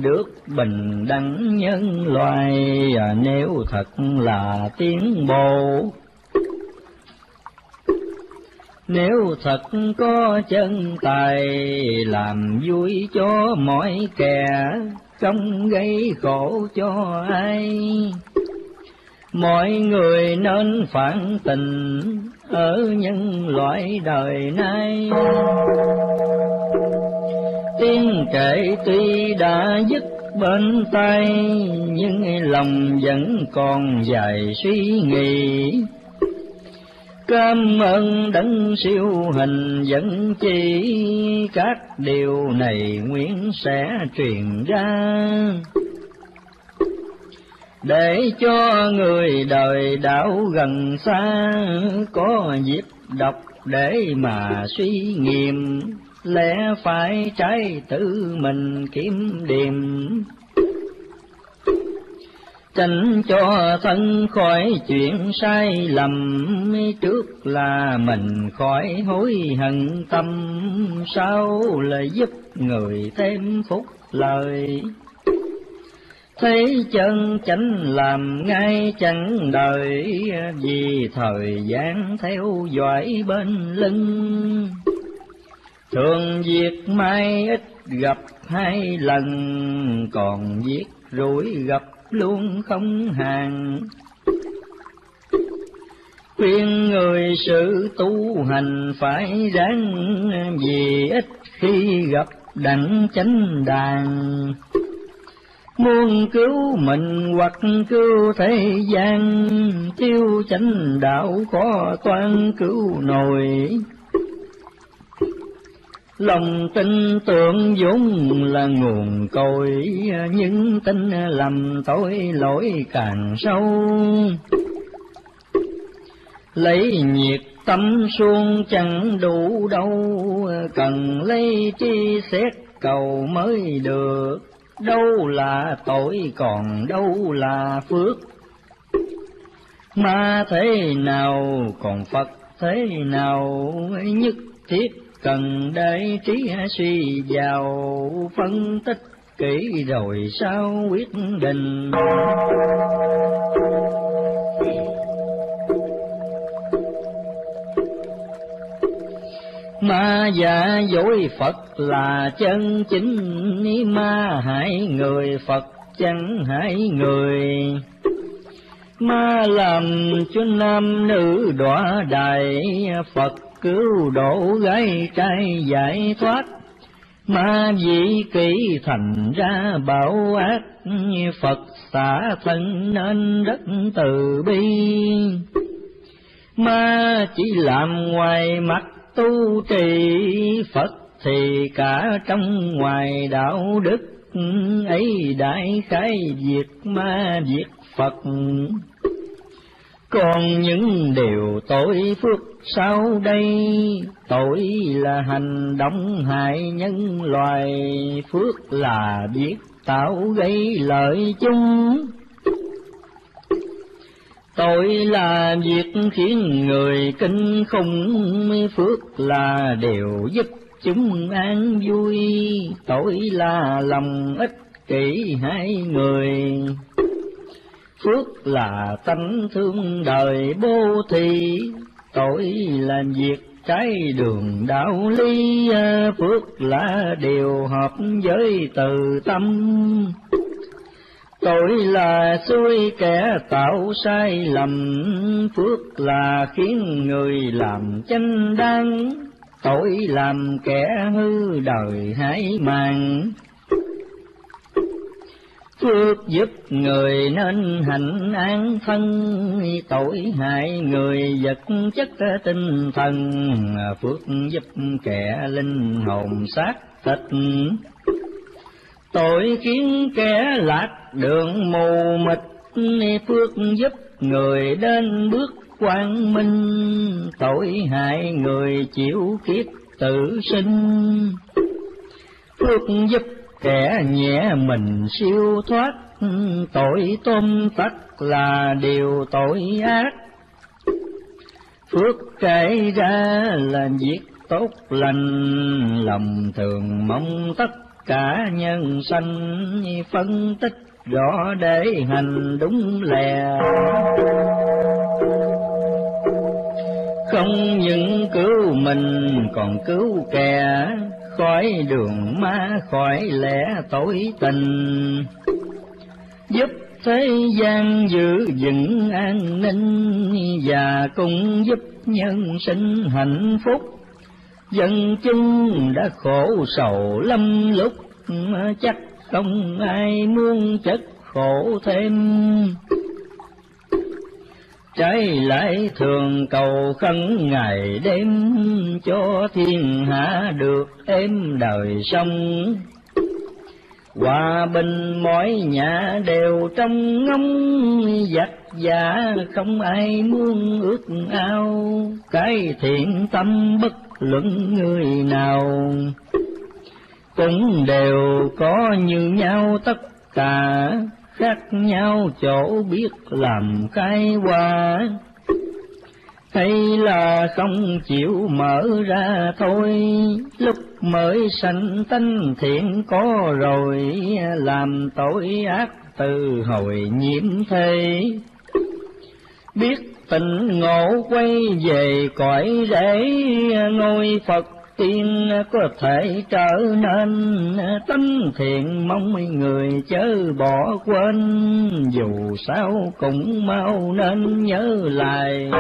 được bình đẳng nhân loài à, nếu thật là tiến bộ, nếu thật có chân tài, làm vui cho mọi kẻ, không gây khổ cho ai. Mọi người nên phản tình ở nhân loại đời nay. Tiếng kể tuy đã dứt bên tay nhưng lòng vẫn còn dài suy nghĩ. Cảm ơn đấng siêu hình dẫn chỉ các điều này nguyện sẽ truyền ra để cho người đời đạo gần xa có dịp đọc để mà suy nghiệm, lẽ phải trái tự mình kiểm điểm tránh cho thân khỏi chuyện sai lầm, trước là mình khỏi hối hận tâm, sau là giúp người thêm phúc lời thấy chân chánh làm ngay chẳng đợi vì thời gian theo dõi bên lưng. Thường việc mai ít gặp hai lần, còn việc rủi gặp luôn không hàng. Khuyên người sự tu hành phải ráng, vì ít khi gặp đặng chánh đàn muôn cứu mình hoặc cứu thế gian tiêu chánh đạo có toan cứu nổi lòng tin tưởng vốn là nguồn cội, những tin lầm tội lỗi càng sâu. Lấy nhiệt tâm xuông chẳng đủ đâu, cần lấy chi xét cầu mới được đâu là tội còn đâu là phước. Ma thế nào còn phật thế nào, nhất thiết cần để trí suy vào, phân tích kỹ rồi sao quyết định. Ma giả dối Phật là chân chính ma hại người, Phật chẳng hại người. Ma làm cho nam nữ đọa đại Phật cứu độ gái trai giải thoát. Ma dị kỷ thành ra bảo ác, Phật xả thân nên rất từ bi. Ma chỉ làm ngoài mặt tu trì Phật thì cả trong ngoài đạo đức ấy đại khái diệt ma diệt Phật. Còn những điều tội phước sau đây, tội là hành động hại nhân loài, phước là biết tạo gây lợi chung Tội là việc khiến người kinh khủng, phước là điều giúp chúng an vui, tội là lòng ích kỷ hai người. Phước là tánh thương đời bố thí, tội là việc trái đường đạo lý, phước là điều hợp với từ tâm. Tội là xui kẻ tạo sai lầm, phước là khiến người làm chánh đáng, tội làm kẻ hư đời hãy màng. Phước giúp người nên hạnh an thân, tội hại người vật chất tinh thần, phước giúp kẻ linh hồn xác thịt. Tội khiến kẻ lạc đường mù mịt, phước giúp người đến bước quang minh, tội hại người chịu kiếp tự sinh. Phước giúp kẻ nhẹ mình siêu thoát, tội tôm tắt là điều tội ác. Phước kể ra là việc tốt lành, lòng thường mong tất cả nhân sanh phân tích rõ để hành đúng lè. Không những cứu mình, còn cứu kẻ. Khỏi đường ma, khỏi lẽ tối tình. Giúp thế gian giữ vững an ninh và cũng giúp nhân sinh hạnh phúc dân chúng đã khổ sầu lâm lúc chắc không ai muốn chất khổ thêm. Trái lại thường cầu khấn ngày đêm, cho thiên hạ được êm đời sông hòa bình mọi nhà đều trong ngóng, giặc giả không ai muốn ước ao. Cái thiện tâm bất luận người nào. Cũng đều có như nhau, tất cả khác nhau, chỗ biết làm cái qua hay là không chịu mở ra thôi, lúc mới sanh tánh thiện có rồi, làm tội ác từ hồi nhiễm thế. Biết tình ngộ quay về cõi để ngôi phật tiên có thể trở nên tánh thiện, mong người chớ bỏ quên. Dù sao cũng mau nên nhớ lại.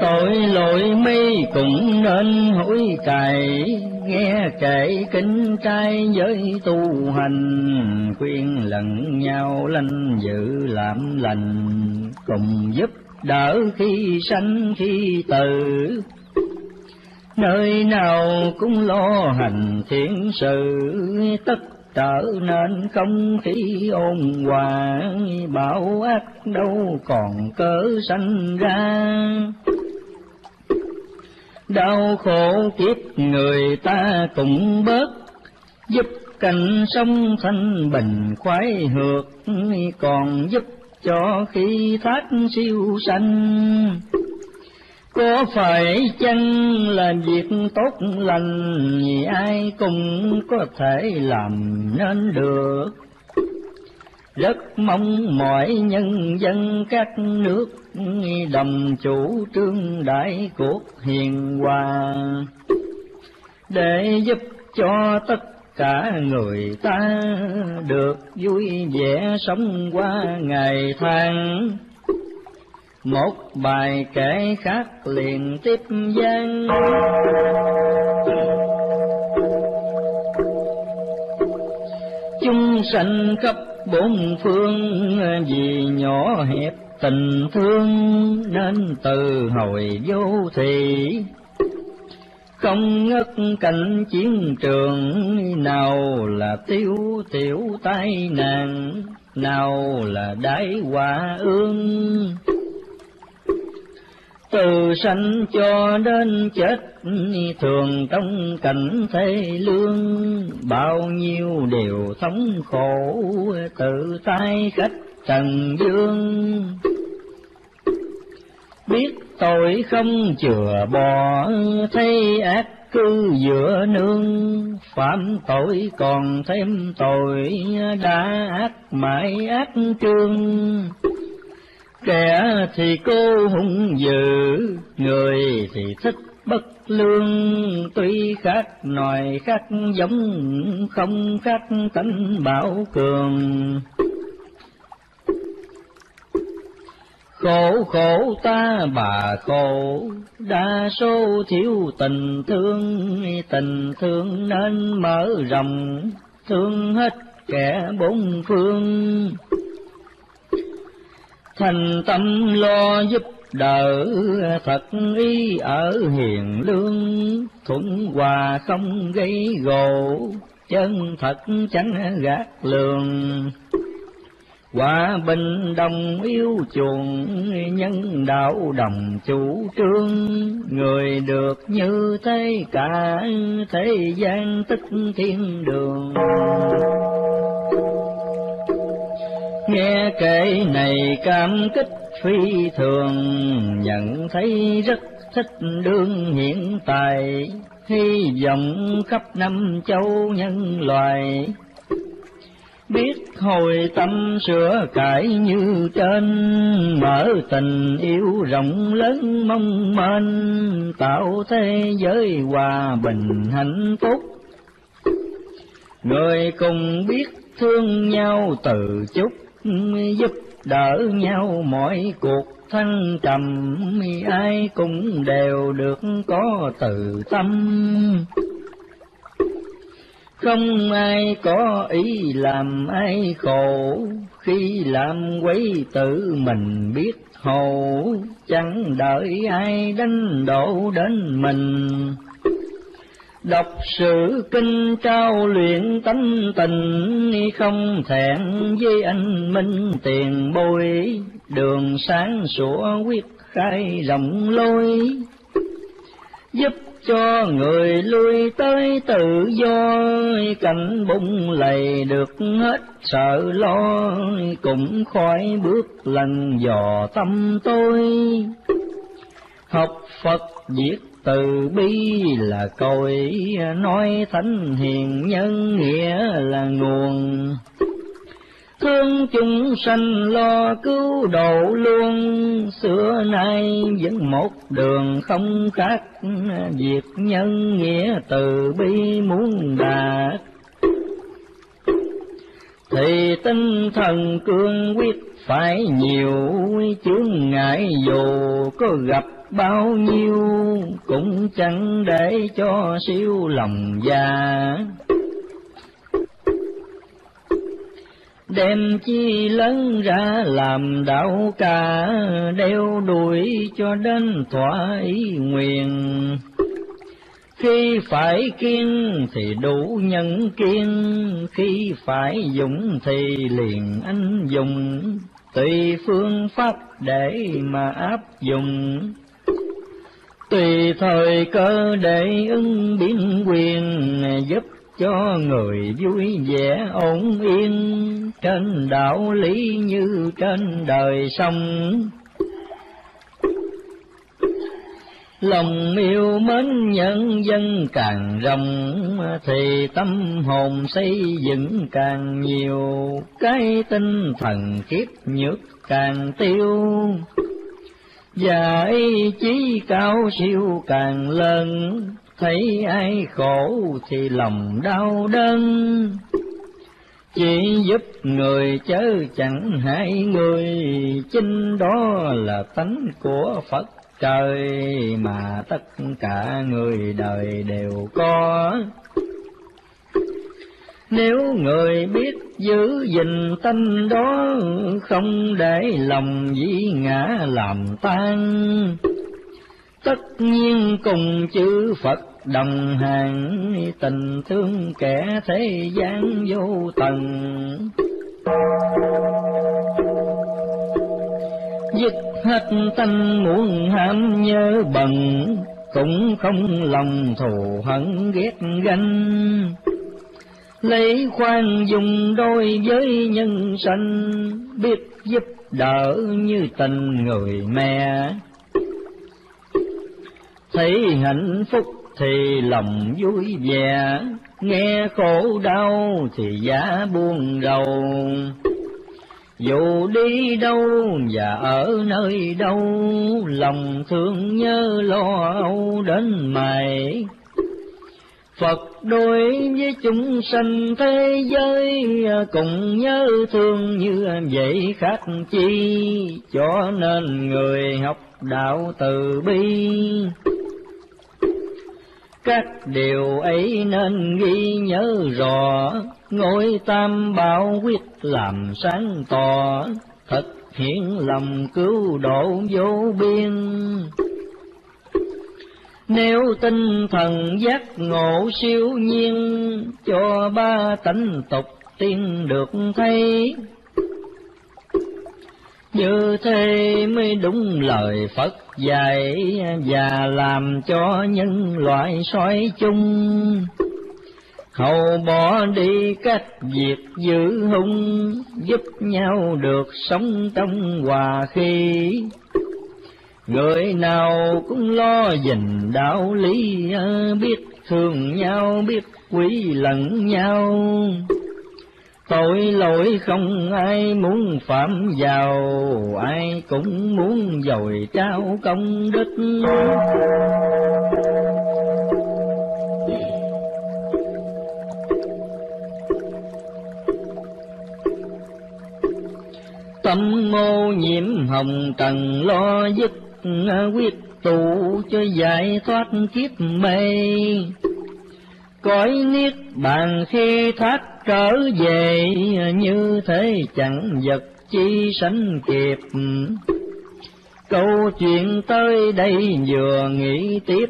Tội lỗi mi cũng nên hối cải nghe kể kinh trai với tu hành, khuyên lẫn nhau lanh dự làm lành, cùng giúp đỡ khi sanh khi tử. Nơi nào cũng lo hành thiện sự, tất trở nên không khí ôn hòa, bảo ác đâu còn cớ sanh ra đau khổ kiếp người ta cũng bớt, giúp cảnh sống thanh bình khoái hược, còn giúp cho khi thác siêu sanh. Có phải chăng là việc tốt lành ai cũng có thể làm nên được? Rất mong mọi nhân dân các nước đồng chủ trương đại cuộc hiền hòa, để giúp cho tất cả người ta được vui vẻ sống qua ngày tháng. Một bài kể khác liền tiếp gian. Chung sanh khắp bốn phương vì nhỏ hẹp tình thương nên từ hồi vô thị. Không ngất cảnh chiến trường, nào là tiêu tiểu tai nạn, nào là đái hòa ương. Từ sanh cho đến chết, thường trong cảnh thế lương, bao nhiêu điều thống khổ tự tay khách trần dương. Biết tội không chừa bỏ, thấy ác cư giữa nương. Phạm tội còn thêm tội, đã ác mãi ác trương. Kẻ thì cô hung dữ, người thì thích bất lương. Tuy khác nòi khác giống, không khác tánh bảo cường. Khổ khổ ta bà khổ, đa số thiếu tình thương. Tình thương nên mở rộng, thương hết kẻ bốn phương. Thành tâm lo giúp đỡ, thật ý ở hiền lương. Thuận hòa không gây gỗ chân thật chẳng gạt lường hòa bình đồng yêu chuộng, nhân đạo đồng chủ trương. Người được như thế cả, thế gian tích thiên đường. Nghe kể này cảm kích phi thường, nhận thấy rất thích đương hiện tại. Hy vọng khắp năm châu nhân loài biết hồi tâm sửa cải như trên, mở tình yêu rộng lớn mong manh, tạo thế giới hòa bình hạnh phúc. Người cùng biết thương nhau từ chút giúp đỡ nhau mọi cuộc thăng trầm, ai cũng đều được có từ tâm không ai có ý làm ai khổ. Khi làm quấy tự mình biết hồ chẳng đợi ai đánh đổ đến mình. Đọc sự kinh trao luyện tánh tình, Không thẹn với anh minh tiền bôi Đường sáng sủa quyết khai rộng lối, Giúp cho người lui tới tự do, Cảnh bung lầy được hết sợ lo, Cũng khỏi bước lần dò tâm tôi. Học Phật viết từ bi là cội nói thánh hiền nhân nghĩa là nguồn thương chúng sanh lo cứu độ luôn. Xưa nay vẫn một đường không khác. Việc nhân nghĩa từ bi muốn đạt. Thì tinh thần cương quyết phải nhiều, chướng ngại dù có gặp bao nhiêu, cũng chẳng để cho siêu lòng già. Đem chi lớn ra làm đạo ca đeo đuổi cho đến thỏa ý nguyện khi phải kiên thì đủ nhân kiên, khi phải dùng thì liền anh dùng, tùy phương pháp để mà áp dụng. Tùy thời cơ để ứng biến quyền, giúp cho người vui vẻ ổn yên, trên đạo lý như trên đời sông lòng yêu mến nhân dân càng rộng thì tâm hồn xây dựng càng nhiều. Cái tinh thần kiếp nhược càng tiêu và ý chí cao siêu càng lớn thấy ai khổ thì lòng đau đớn. Chỉ giúp người chớ chẳng hại người chính đó là tánh của phật trời mà tất cả người đời đều có. Nếu người biết giữ gìn tâm đó, không để lòng dĩ ngã làm tan tất nhiên cùng chư phật đồng hàng tình thương kẻ thế gian vô tận. Dứt hết tâm muốn ham nhớ bần, cũng không lòng thù hận ghét ganh. Lấy khoan dùng đôi với nhân sanh, biết giúp đỡ như tình người mẹ thấy hạnh phúc thì lòng vui vẻ, nghe khổ đau thì giá buồn rầu. Dù đi đâu và ở nơi đâu, lòng thương nhớ lo âu đến mày. Phật đối với chúng sanh thế giới, cùng nhớ thương như vậy khác chi. Cho nên người học đạo từ bi các điều ấy nên ghi nhớ rõ. Ngôi tam bảo quyết làm sáng tỏ. Thực hiện lòng cứu độ vô biên. Nếu tinh thần giác ngộ siêu nhiên, cho ba tánh tục tiên được thấy như thế mới đúng lời Phật dạy và làm cho nhân loại soi chung. Hầu bỏ đi cách việc giữ hung, giúp nhau được sống trong hòa khí. Người nào cũng lo gìn đạo lý, biết thương nhau, biết quý lẫn nhau tội lỗi không ai muốn phạm vào, ai cũng muốn dồi trao công đức. Tâm mô nhiễm hồng trần lo dứt, quyết tụ cho giải thoát kiếp mê. Cõi niết bàn khi thoát trở về như thế chẳng vật chi sánh kịp. Câu chuyện tới đây vừa nghĩ tiếp,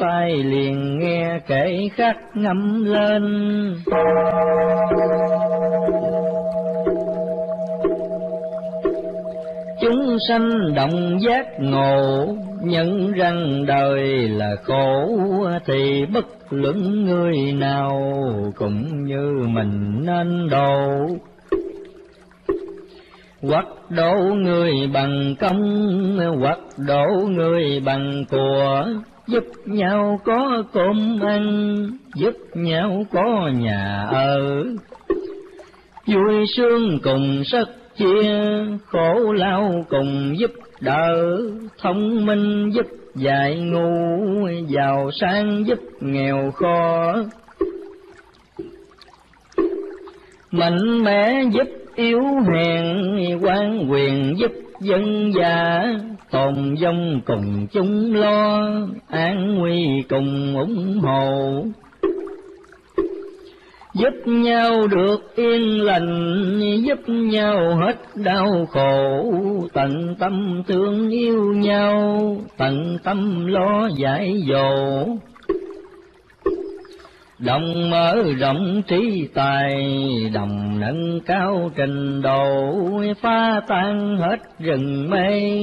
tai liền nghe kể khắc ngâm lên. Chúng sanh động giác ngộ, nhận rằng đời là khổ thì bất luận người nào cũng như mình nên độ. Hoặc đổ người bằng công hoặc đổ người bằng của. Giúp nhau có cơm ăn, giúp nhau có nhà ở. Vui sướng cùng sức chia, khổ lao cùng giúp đỡ. Thông minh giúp dạy ngu giàu sang giúp nghèo khó. Mạnh mẽ giúp yếu hèn quan quyền giúp dân già. Tồn vong cùng chúng lo, an nguy cùng ủng hộ giúp nhau được yên lành, giúp nhau hết đau khổ. Tận tâm thương yêu nhau, tận tâm lo giải dỗ. Đồng mở rộng trí tài, đồng nâng cao trình độ, phá tan hết rừng mây.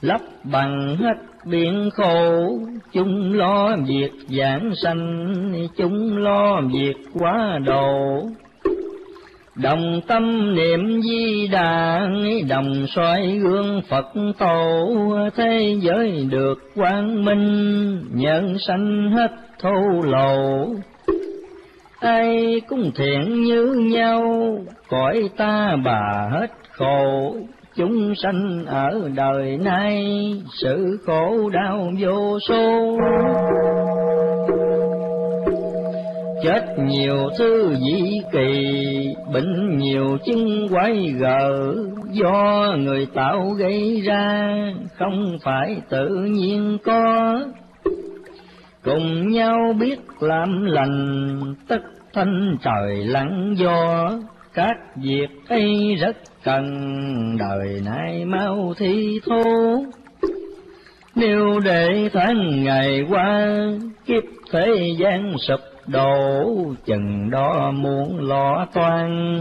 Lấp bằng hết biển khổ. Chúng lo việc giảng sanh, chúng lo việc quá độ. Đồng tâm niệm di đà, đồng soi gương phật tổ, thế giới được quang minh, nhân sanh hết thô lậu ai cũng thiện như nhau, cõi ta bà hết khổ chúng sanh ở đời nay, sự khổ đau vô số. Chết nhiều thứ dĩ kỳ, bệnh nhiều chứng quái gở, do người tạo gây ra, không phải tự nhiên có. Cùng nhau biết làm lành, tất thanh trời lắng do các việc ấy rất cần. Đời nay mau thi thố nếu để tháng ngày qua, kiếp thế gian sụp đổ, chừng đó muốn lo toan.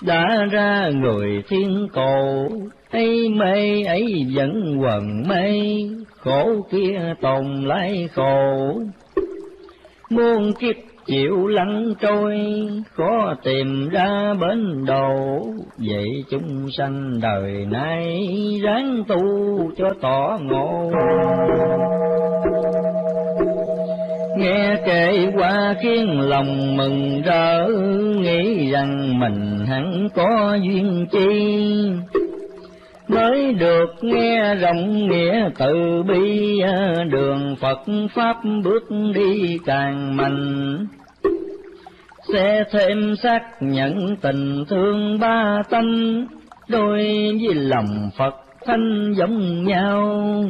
Đã ra người thiên cổ, ấy mê, ấy vẫn quần mê, khổ kia tồn lại khổ. Muôn kiếp chịu lắng trôi, khó tìm ra bến đầu vậy chúng sanh đời nay ráng tu cho tỏ ngộ. Nghe kể qua khiến lòng mừng rỡ, nghĩ rằng mình hẳn có duyên chi mới được nghe rộng nghĩa từ bi, đường Phật pháp bước đi càng mạnh. Sẽ thêm xác nhận tình thương ba tánh đôi với lòng Phật thanh giống nhau.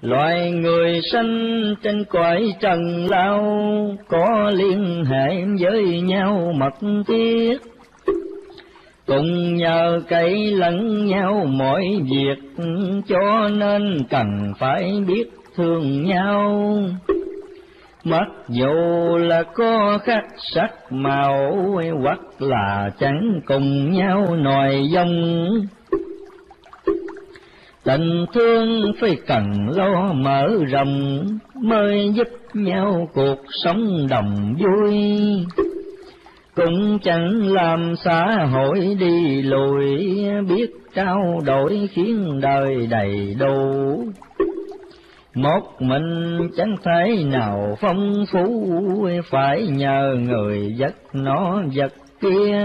Loài người sinh trên cõi trần lao, có liên hệ với nhau mật thiết cùng nhờ cậy lẫn nhau mọi việc, cho nên cần phải biết thương nhau. Mặc dù là có khác sắc màu, hoặc là chẳng cùng nhau nòi dông tình thương phải cần lo mở rộng, mới giúp nhau cuộc sống đồng vui cũng chẳng làm xã hội đi lùi, biết trao đổi khiến đời đầy đủ. Một mình chẳng thể nào phong phú, phải nhờ người dắt nó vật kia.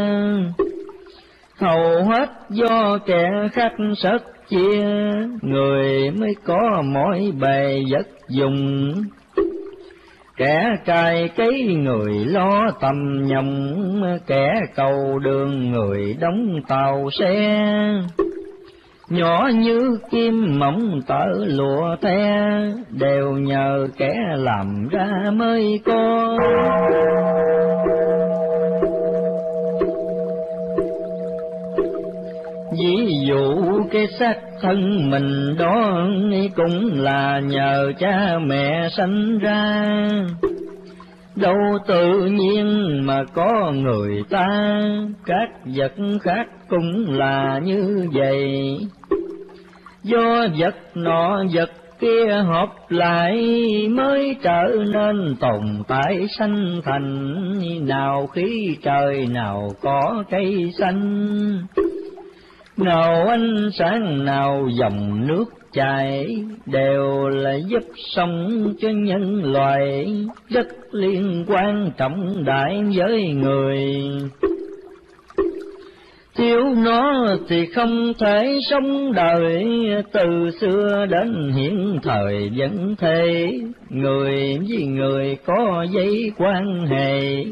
Hầu hết do kẻ khách sất chia, người mới có mỗi bề vật dùng kẻ trai cấy người lo tầm nhầm, kẻ cầu đường người đóng tàu xe. Nhỏ như kim mỏng tở lụa the đều nhờ kẻ làm ra mới có. Ví dụ cái xác thân mình đó cũng là nhờ cha mẹ sanh ra. Đâu tự nhiên mà có người ta, các vật khác cũng là như vậy. Do vật nọ vật kia hợp lại mới trở nên tồn tại sanh thành. Nào khí trời nào có cây xanh nào ánh sáng, nào dòng nước chảy, đều là giúp sống cho nhân loại rất liên quan trọng đại với người. Thiếu nó thì không thể sống đời, từ xưa đến hiện thời vẫn thế. Người với người có dây quan hệ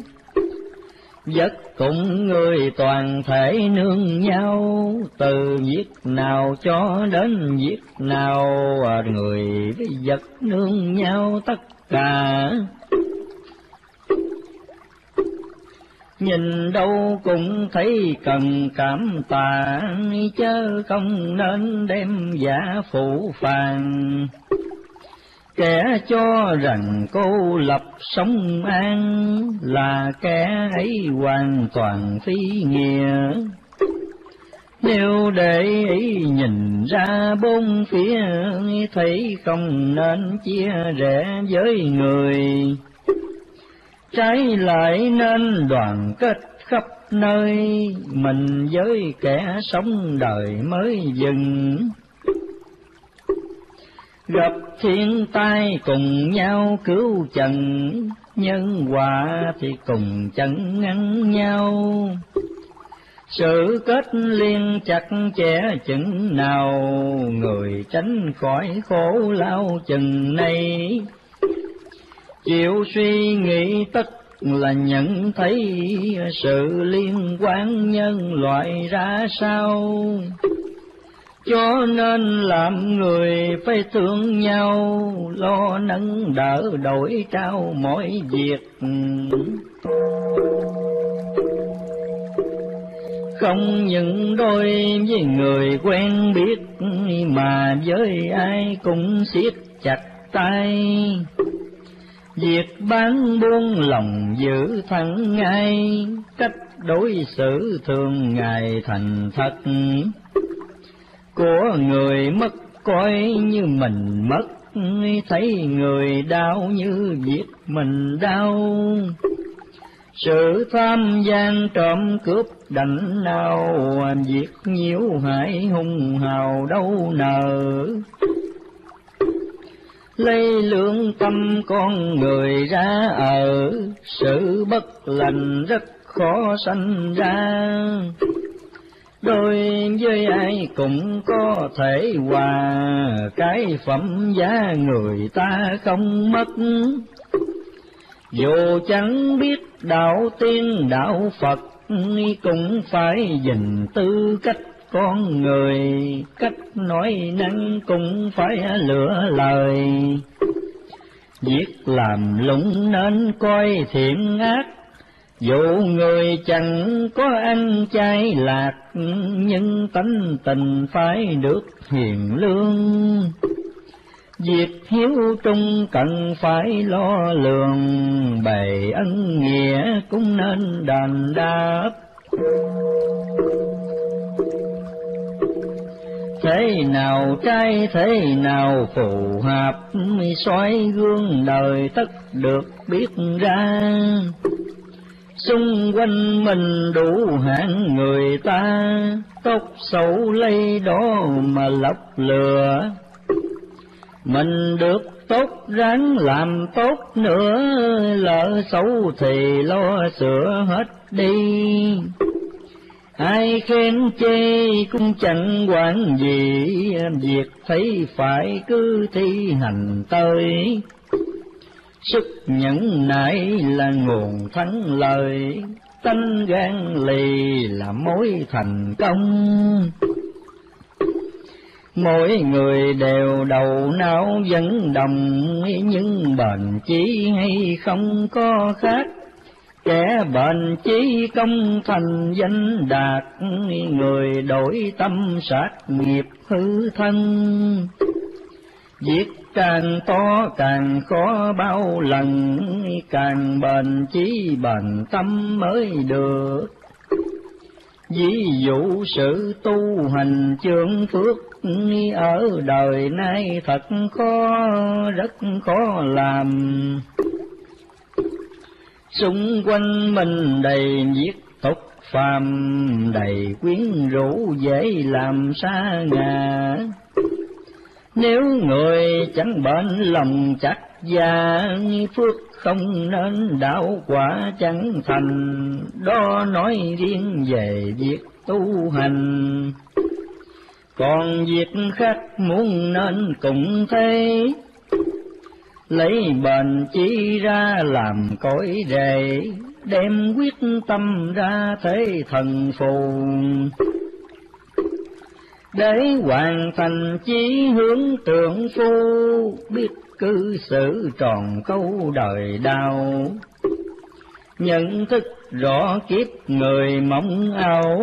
Giấc cùng người toàn thể nương nhau, từ việc nào cho đến việc nào, người với vật nương nhau tất cả. Nhìn đâu cũng thấy cần cảm tạ, chớ không nên đem giả phụ phàng kẻ cho rằng cô lập sống an là kẻ ấy hoàn toàn phi nghĩa. Nếu để ý nhìn ra bốn phía, thấy không nên chia rẽ với người. Trái lại nên đoàn kết khắp nơi, mình với kẻ sống đời mới dừng gặp thiên tai cùng nhau cứu trần, nhân quả thì cùng chẳng ngăn nhau. Sự kết liên chặt chẽ chừng nào, người tránh khỏi khổ lao chừng này. Chịu suy nghĩ tất là nhận thấy sự liên quan nhân loại ra sao cho nên làm người phải thương nhau, lo nâng đỡ đổi trao mọi việc. Không những đôi với người quen biết, mà với ai cũng siết chặt tay. Việc bán buôn lòng giữ thẳng ngay, cách đối xử thường ngày thành thật của người mất coi như mình mất. Thấy người đau như giết mình đau. Sự tham gian trộm cướp đảnh nào việc nhiễu hại hung hào đâu nợ lấy lương tâm con người ra ở, sự bất lành rất khó sanh ra đôi với ai cũng có thể hòa, cái phẩm giá người ta không mất. Dù chẳng biết đạo tiên, đạo Phật, cũng phải dình tư cách con người. Cách nói năng cũng phải lựa lời. Việc làm lũng nên coi thiện ác dù người chẳng có ăn chay lạc nhưng tánh tình phải được hiền lương Việc hiếu trung cần phải lo lường, bày ân nghĩa cũng nên đền đáp. Thế nào trai thế nào phù hợp, soi gương đời tất được biết ra. Xung quanh mình đủ hạng người ta, tốt xấu lấy đó mà lọc lừa mình được tốt ráng làm tốt nữa, lỡ xấu thì lo sửa hết đi. Ai khen chê cũng chẳng quản gì, việc thấy phải cứ thi hành tới. Sức nhẫn nại là nguồn thắng lợi, tánh gan lì là mối thành công. Mỗi người đều đầu não vẫn đồng nhưng bền chí hay không có khác. Kẻ bền chí công thành danh đạt người đổi tâm sát nghiệp hư thân. Việc càng to càng khó bao lần, càng bền chí bền tâm mới được. Ví dụ sự tu hành chương phước ở đời nay thật khó, rất khó làm. Xung quanh mình đầy nhiệt tục phàm, đầy quyến rũ dễ làm xa ngã nếu người chẳng bệnh lòng chắc già phước không nên đạo quả chẳng thành. Đó nói riêng về việc tu hành. Còn việc khác muốn nên cũng thế. Lấy bền chỉ ra làm cõi đề đem quyết tâm ra thế thần phù để hoàn thành chí hướng tượng phu, biết cư xử tròn câu đời đau. Nhận thức rõ kiếp người mong ảo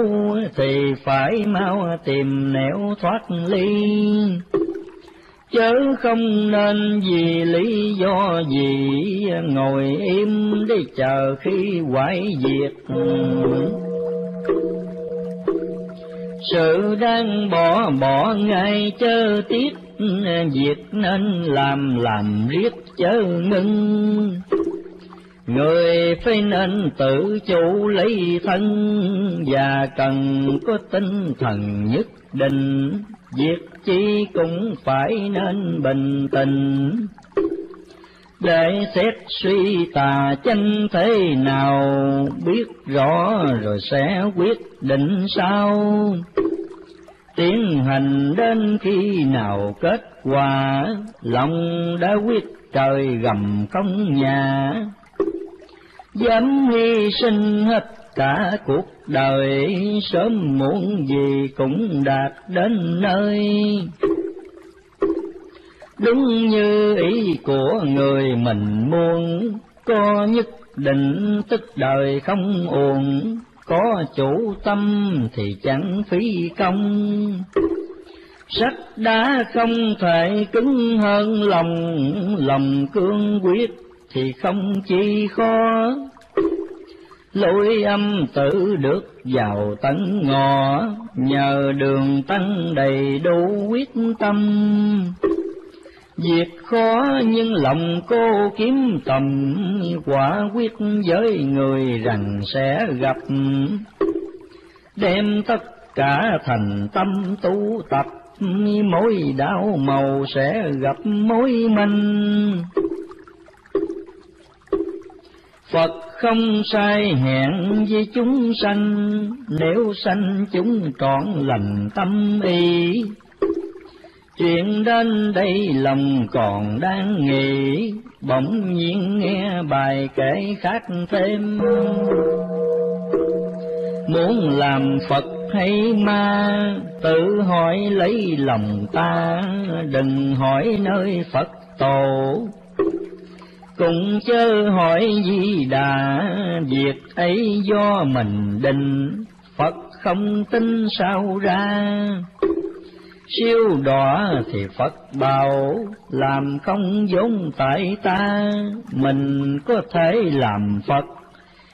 thì phải mau tìm nẻo thoát ly. Chớ không nên vì lý do gì ngồi im để chờ khi quái diệt sự đang bỏ bỏ ngay chớ tiếc, việc nên làm làm riết chớ ngưng. Người phải nên tự chủ lấy thân, và cần có tinh thần nhất định, việc chi cũng phải nên bình tĩnh để xét suy tà chân thế nào, biết rõ rồi sẽ quyết định sau. Tiến hành đến khi nào kết quả, lòng đã quyết trời gầm không nhà. Dám hy sinh hết cả cuộc đời, sớm muộn gì cũng đạt đến nơi đúng như ý của người mình muốn, có nhất định tức đời không uổng, có chủ tâm thì chẳng phí công. Sắt đá không thể cứng hơn lòng lòng cương quyết thì không chi khó. Lối âm tử được vào tận ngò nhờ đường tăng đầy đủ quyết tâm việc khó nhưng lòng cô kiếm tầm quả quyết với người rằng sẽ gặp đem tất cả thành tâm tu tập mỗi đau màu sẽ gặp mối minh Phật không sai hẹn với chúng sanh, nếu sanh chúng trọn lành tâm y. Chuyện đến đây lòng còn đang nghĩ, bỗng nhiên nghe bài kể khác thêm. Muốn làm Phật hay ma, tự hỏi lấy lòng ta, đừng hỏi nơi Phật tổ cũng chớ hỏi gì đà việc ấy do mình định phật không tin sao ra siêu đỏ thì phật bảo làm không vốn tại ta mình có thể làm phật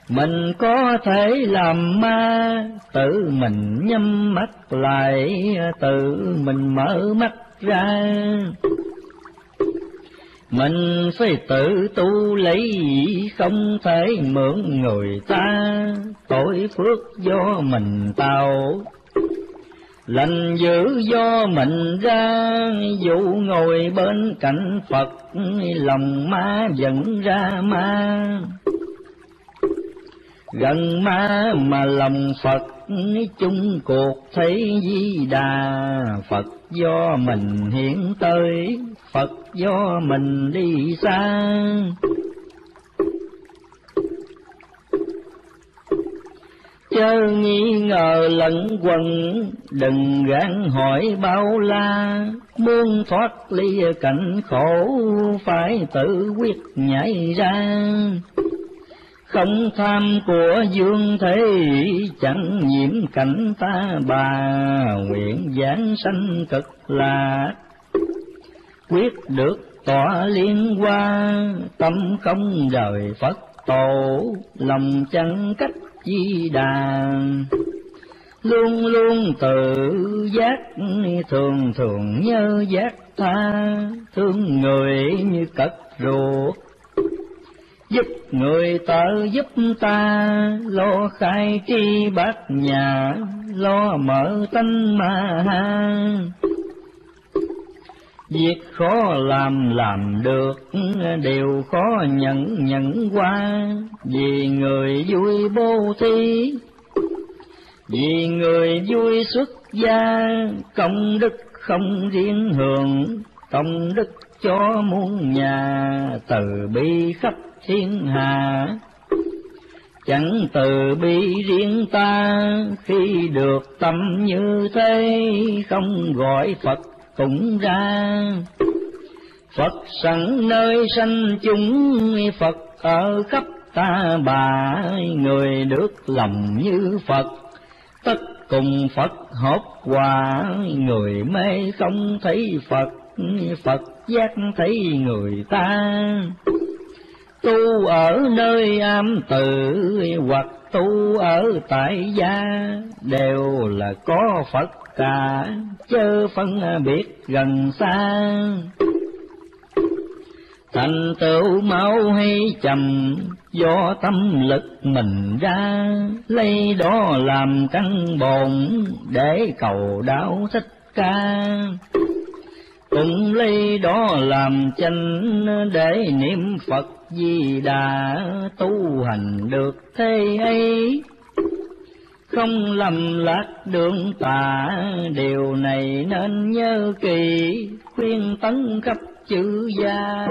mình có thể làm ma tự mình nhắm mắt lại tự mình mở mắt ra mình phải tự tu lấy, không thể mượn người ta, tội phước do mình tạo. Lành dữ do mình ra, dù ngồi bên cạnh Phật, lòng ma vẫn ra ma. Gần ma mà lòng Phật, chung cuộc thấy di đà, Phật do mình hiện tới, Phật do mình đi xa. Chớ nghi ngờ lẫn quần đừng gán hỏi bao la, muốn thoát ly cảnh khổ, phải tự quyết nhảy ra. Không tham của dương thế chẳng nhiễm cảnh ta bà. Nguyện giảng sanh cực lạc quyết được tỏa liên hoa. Tâm không rời phật tổ lòng chẳng cách chi đàn luôn luôn tự giác, thường thường nhớ giác tha. Thương người như cất ruột, giúp người tự giúp ta. Lo khai tri bát nhà, lo mở tánh ma ha việc khó làm làm được đều khó nhận nhận qua. Vì người vui bố thí, vì người vui xuất gia, công đức không riêng hưởng, công đức cho muôn nhà, từ bi khắp thiên hạ. Chẳng từ bi riêng ta, khi được tâm như thế, không gọi phật cũng ra. Phật sẵn nơi sanh chúng, phật ở khắp ta bà. Người được lòng như phật, tất cùng phật hợp hòa. Người mê không thấy phật Phật giác thấy người ta. Tu ở nơi am tự hoặc tu ở tại gia, đều là có Phật cả, chớ phân biệt gần xa. Thành tựu mau hay chậm do tâm lực mình ra, lấy đó làm căn bồn để cầu đạo thích ca cũng lấy đó làm chánh để niệm Phật Di Đà tu hành được thế ấy. Không lầm lạc đường tà, điều này nên nhớ kỳ khuyên tấn khắp chữ gia.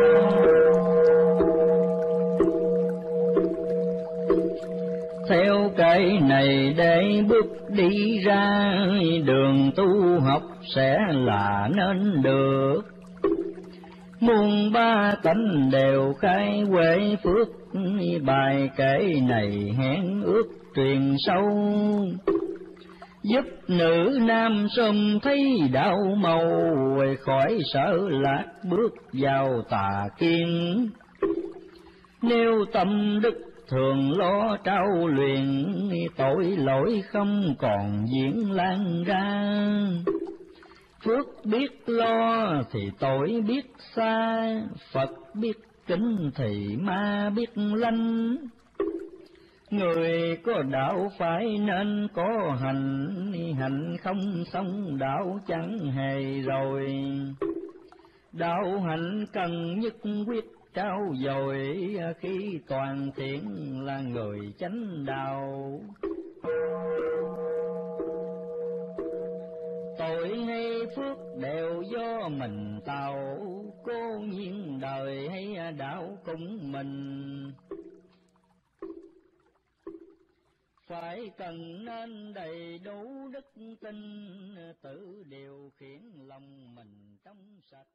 Theo cái này để bước đi ra. Đường tu học sẽ là nên được. Muôn ba tánh đều khai huệ phước. Bài kể này hẹn ước truyền sâu. Giúp nữ nam sớm thấy đạo màu khỏi sợ lạc bước vào tà kiên. Nêu tâm đức thường lo trao luyện, tội lỗi không còn diễn lan ra. Phước biết lo thì tội biết xa, phật biết kính thì ma biết lanh. Người có đạo phải nên có hành hành không xong đạo chẳng hề rồi. Đạo hạnh cần nhất quyết trao dồi à, khi toàn thiện là người chánh đạo. Tội hay phước đều do mình tạo, cô nhiên đời hay à, đạo cũng mình. Phải cần nên đầy đủ đức tin à, tự điều khiển lòng mình trong sạch.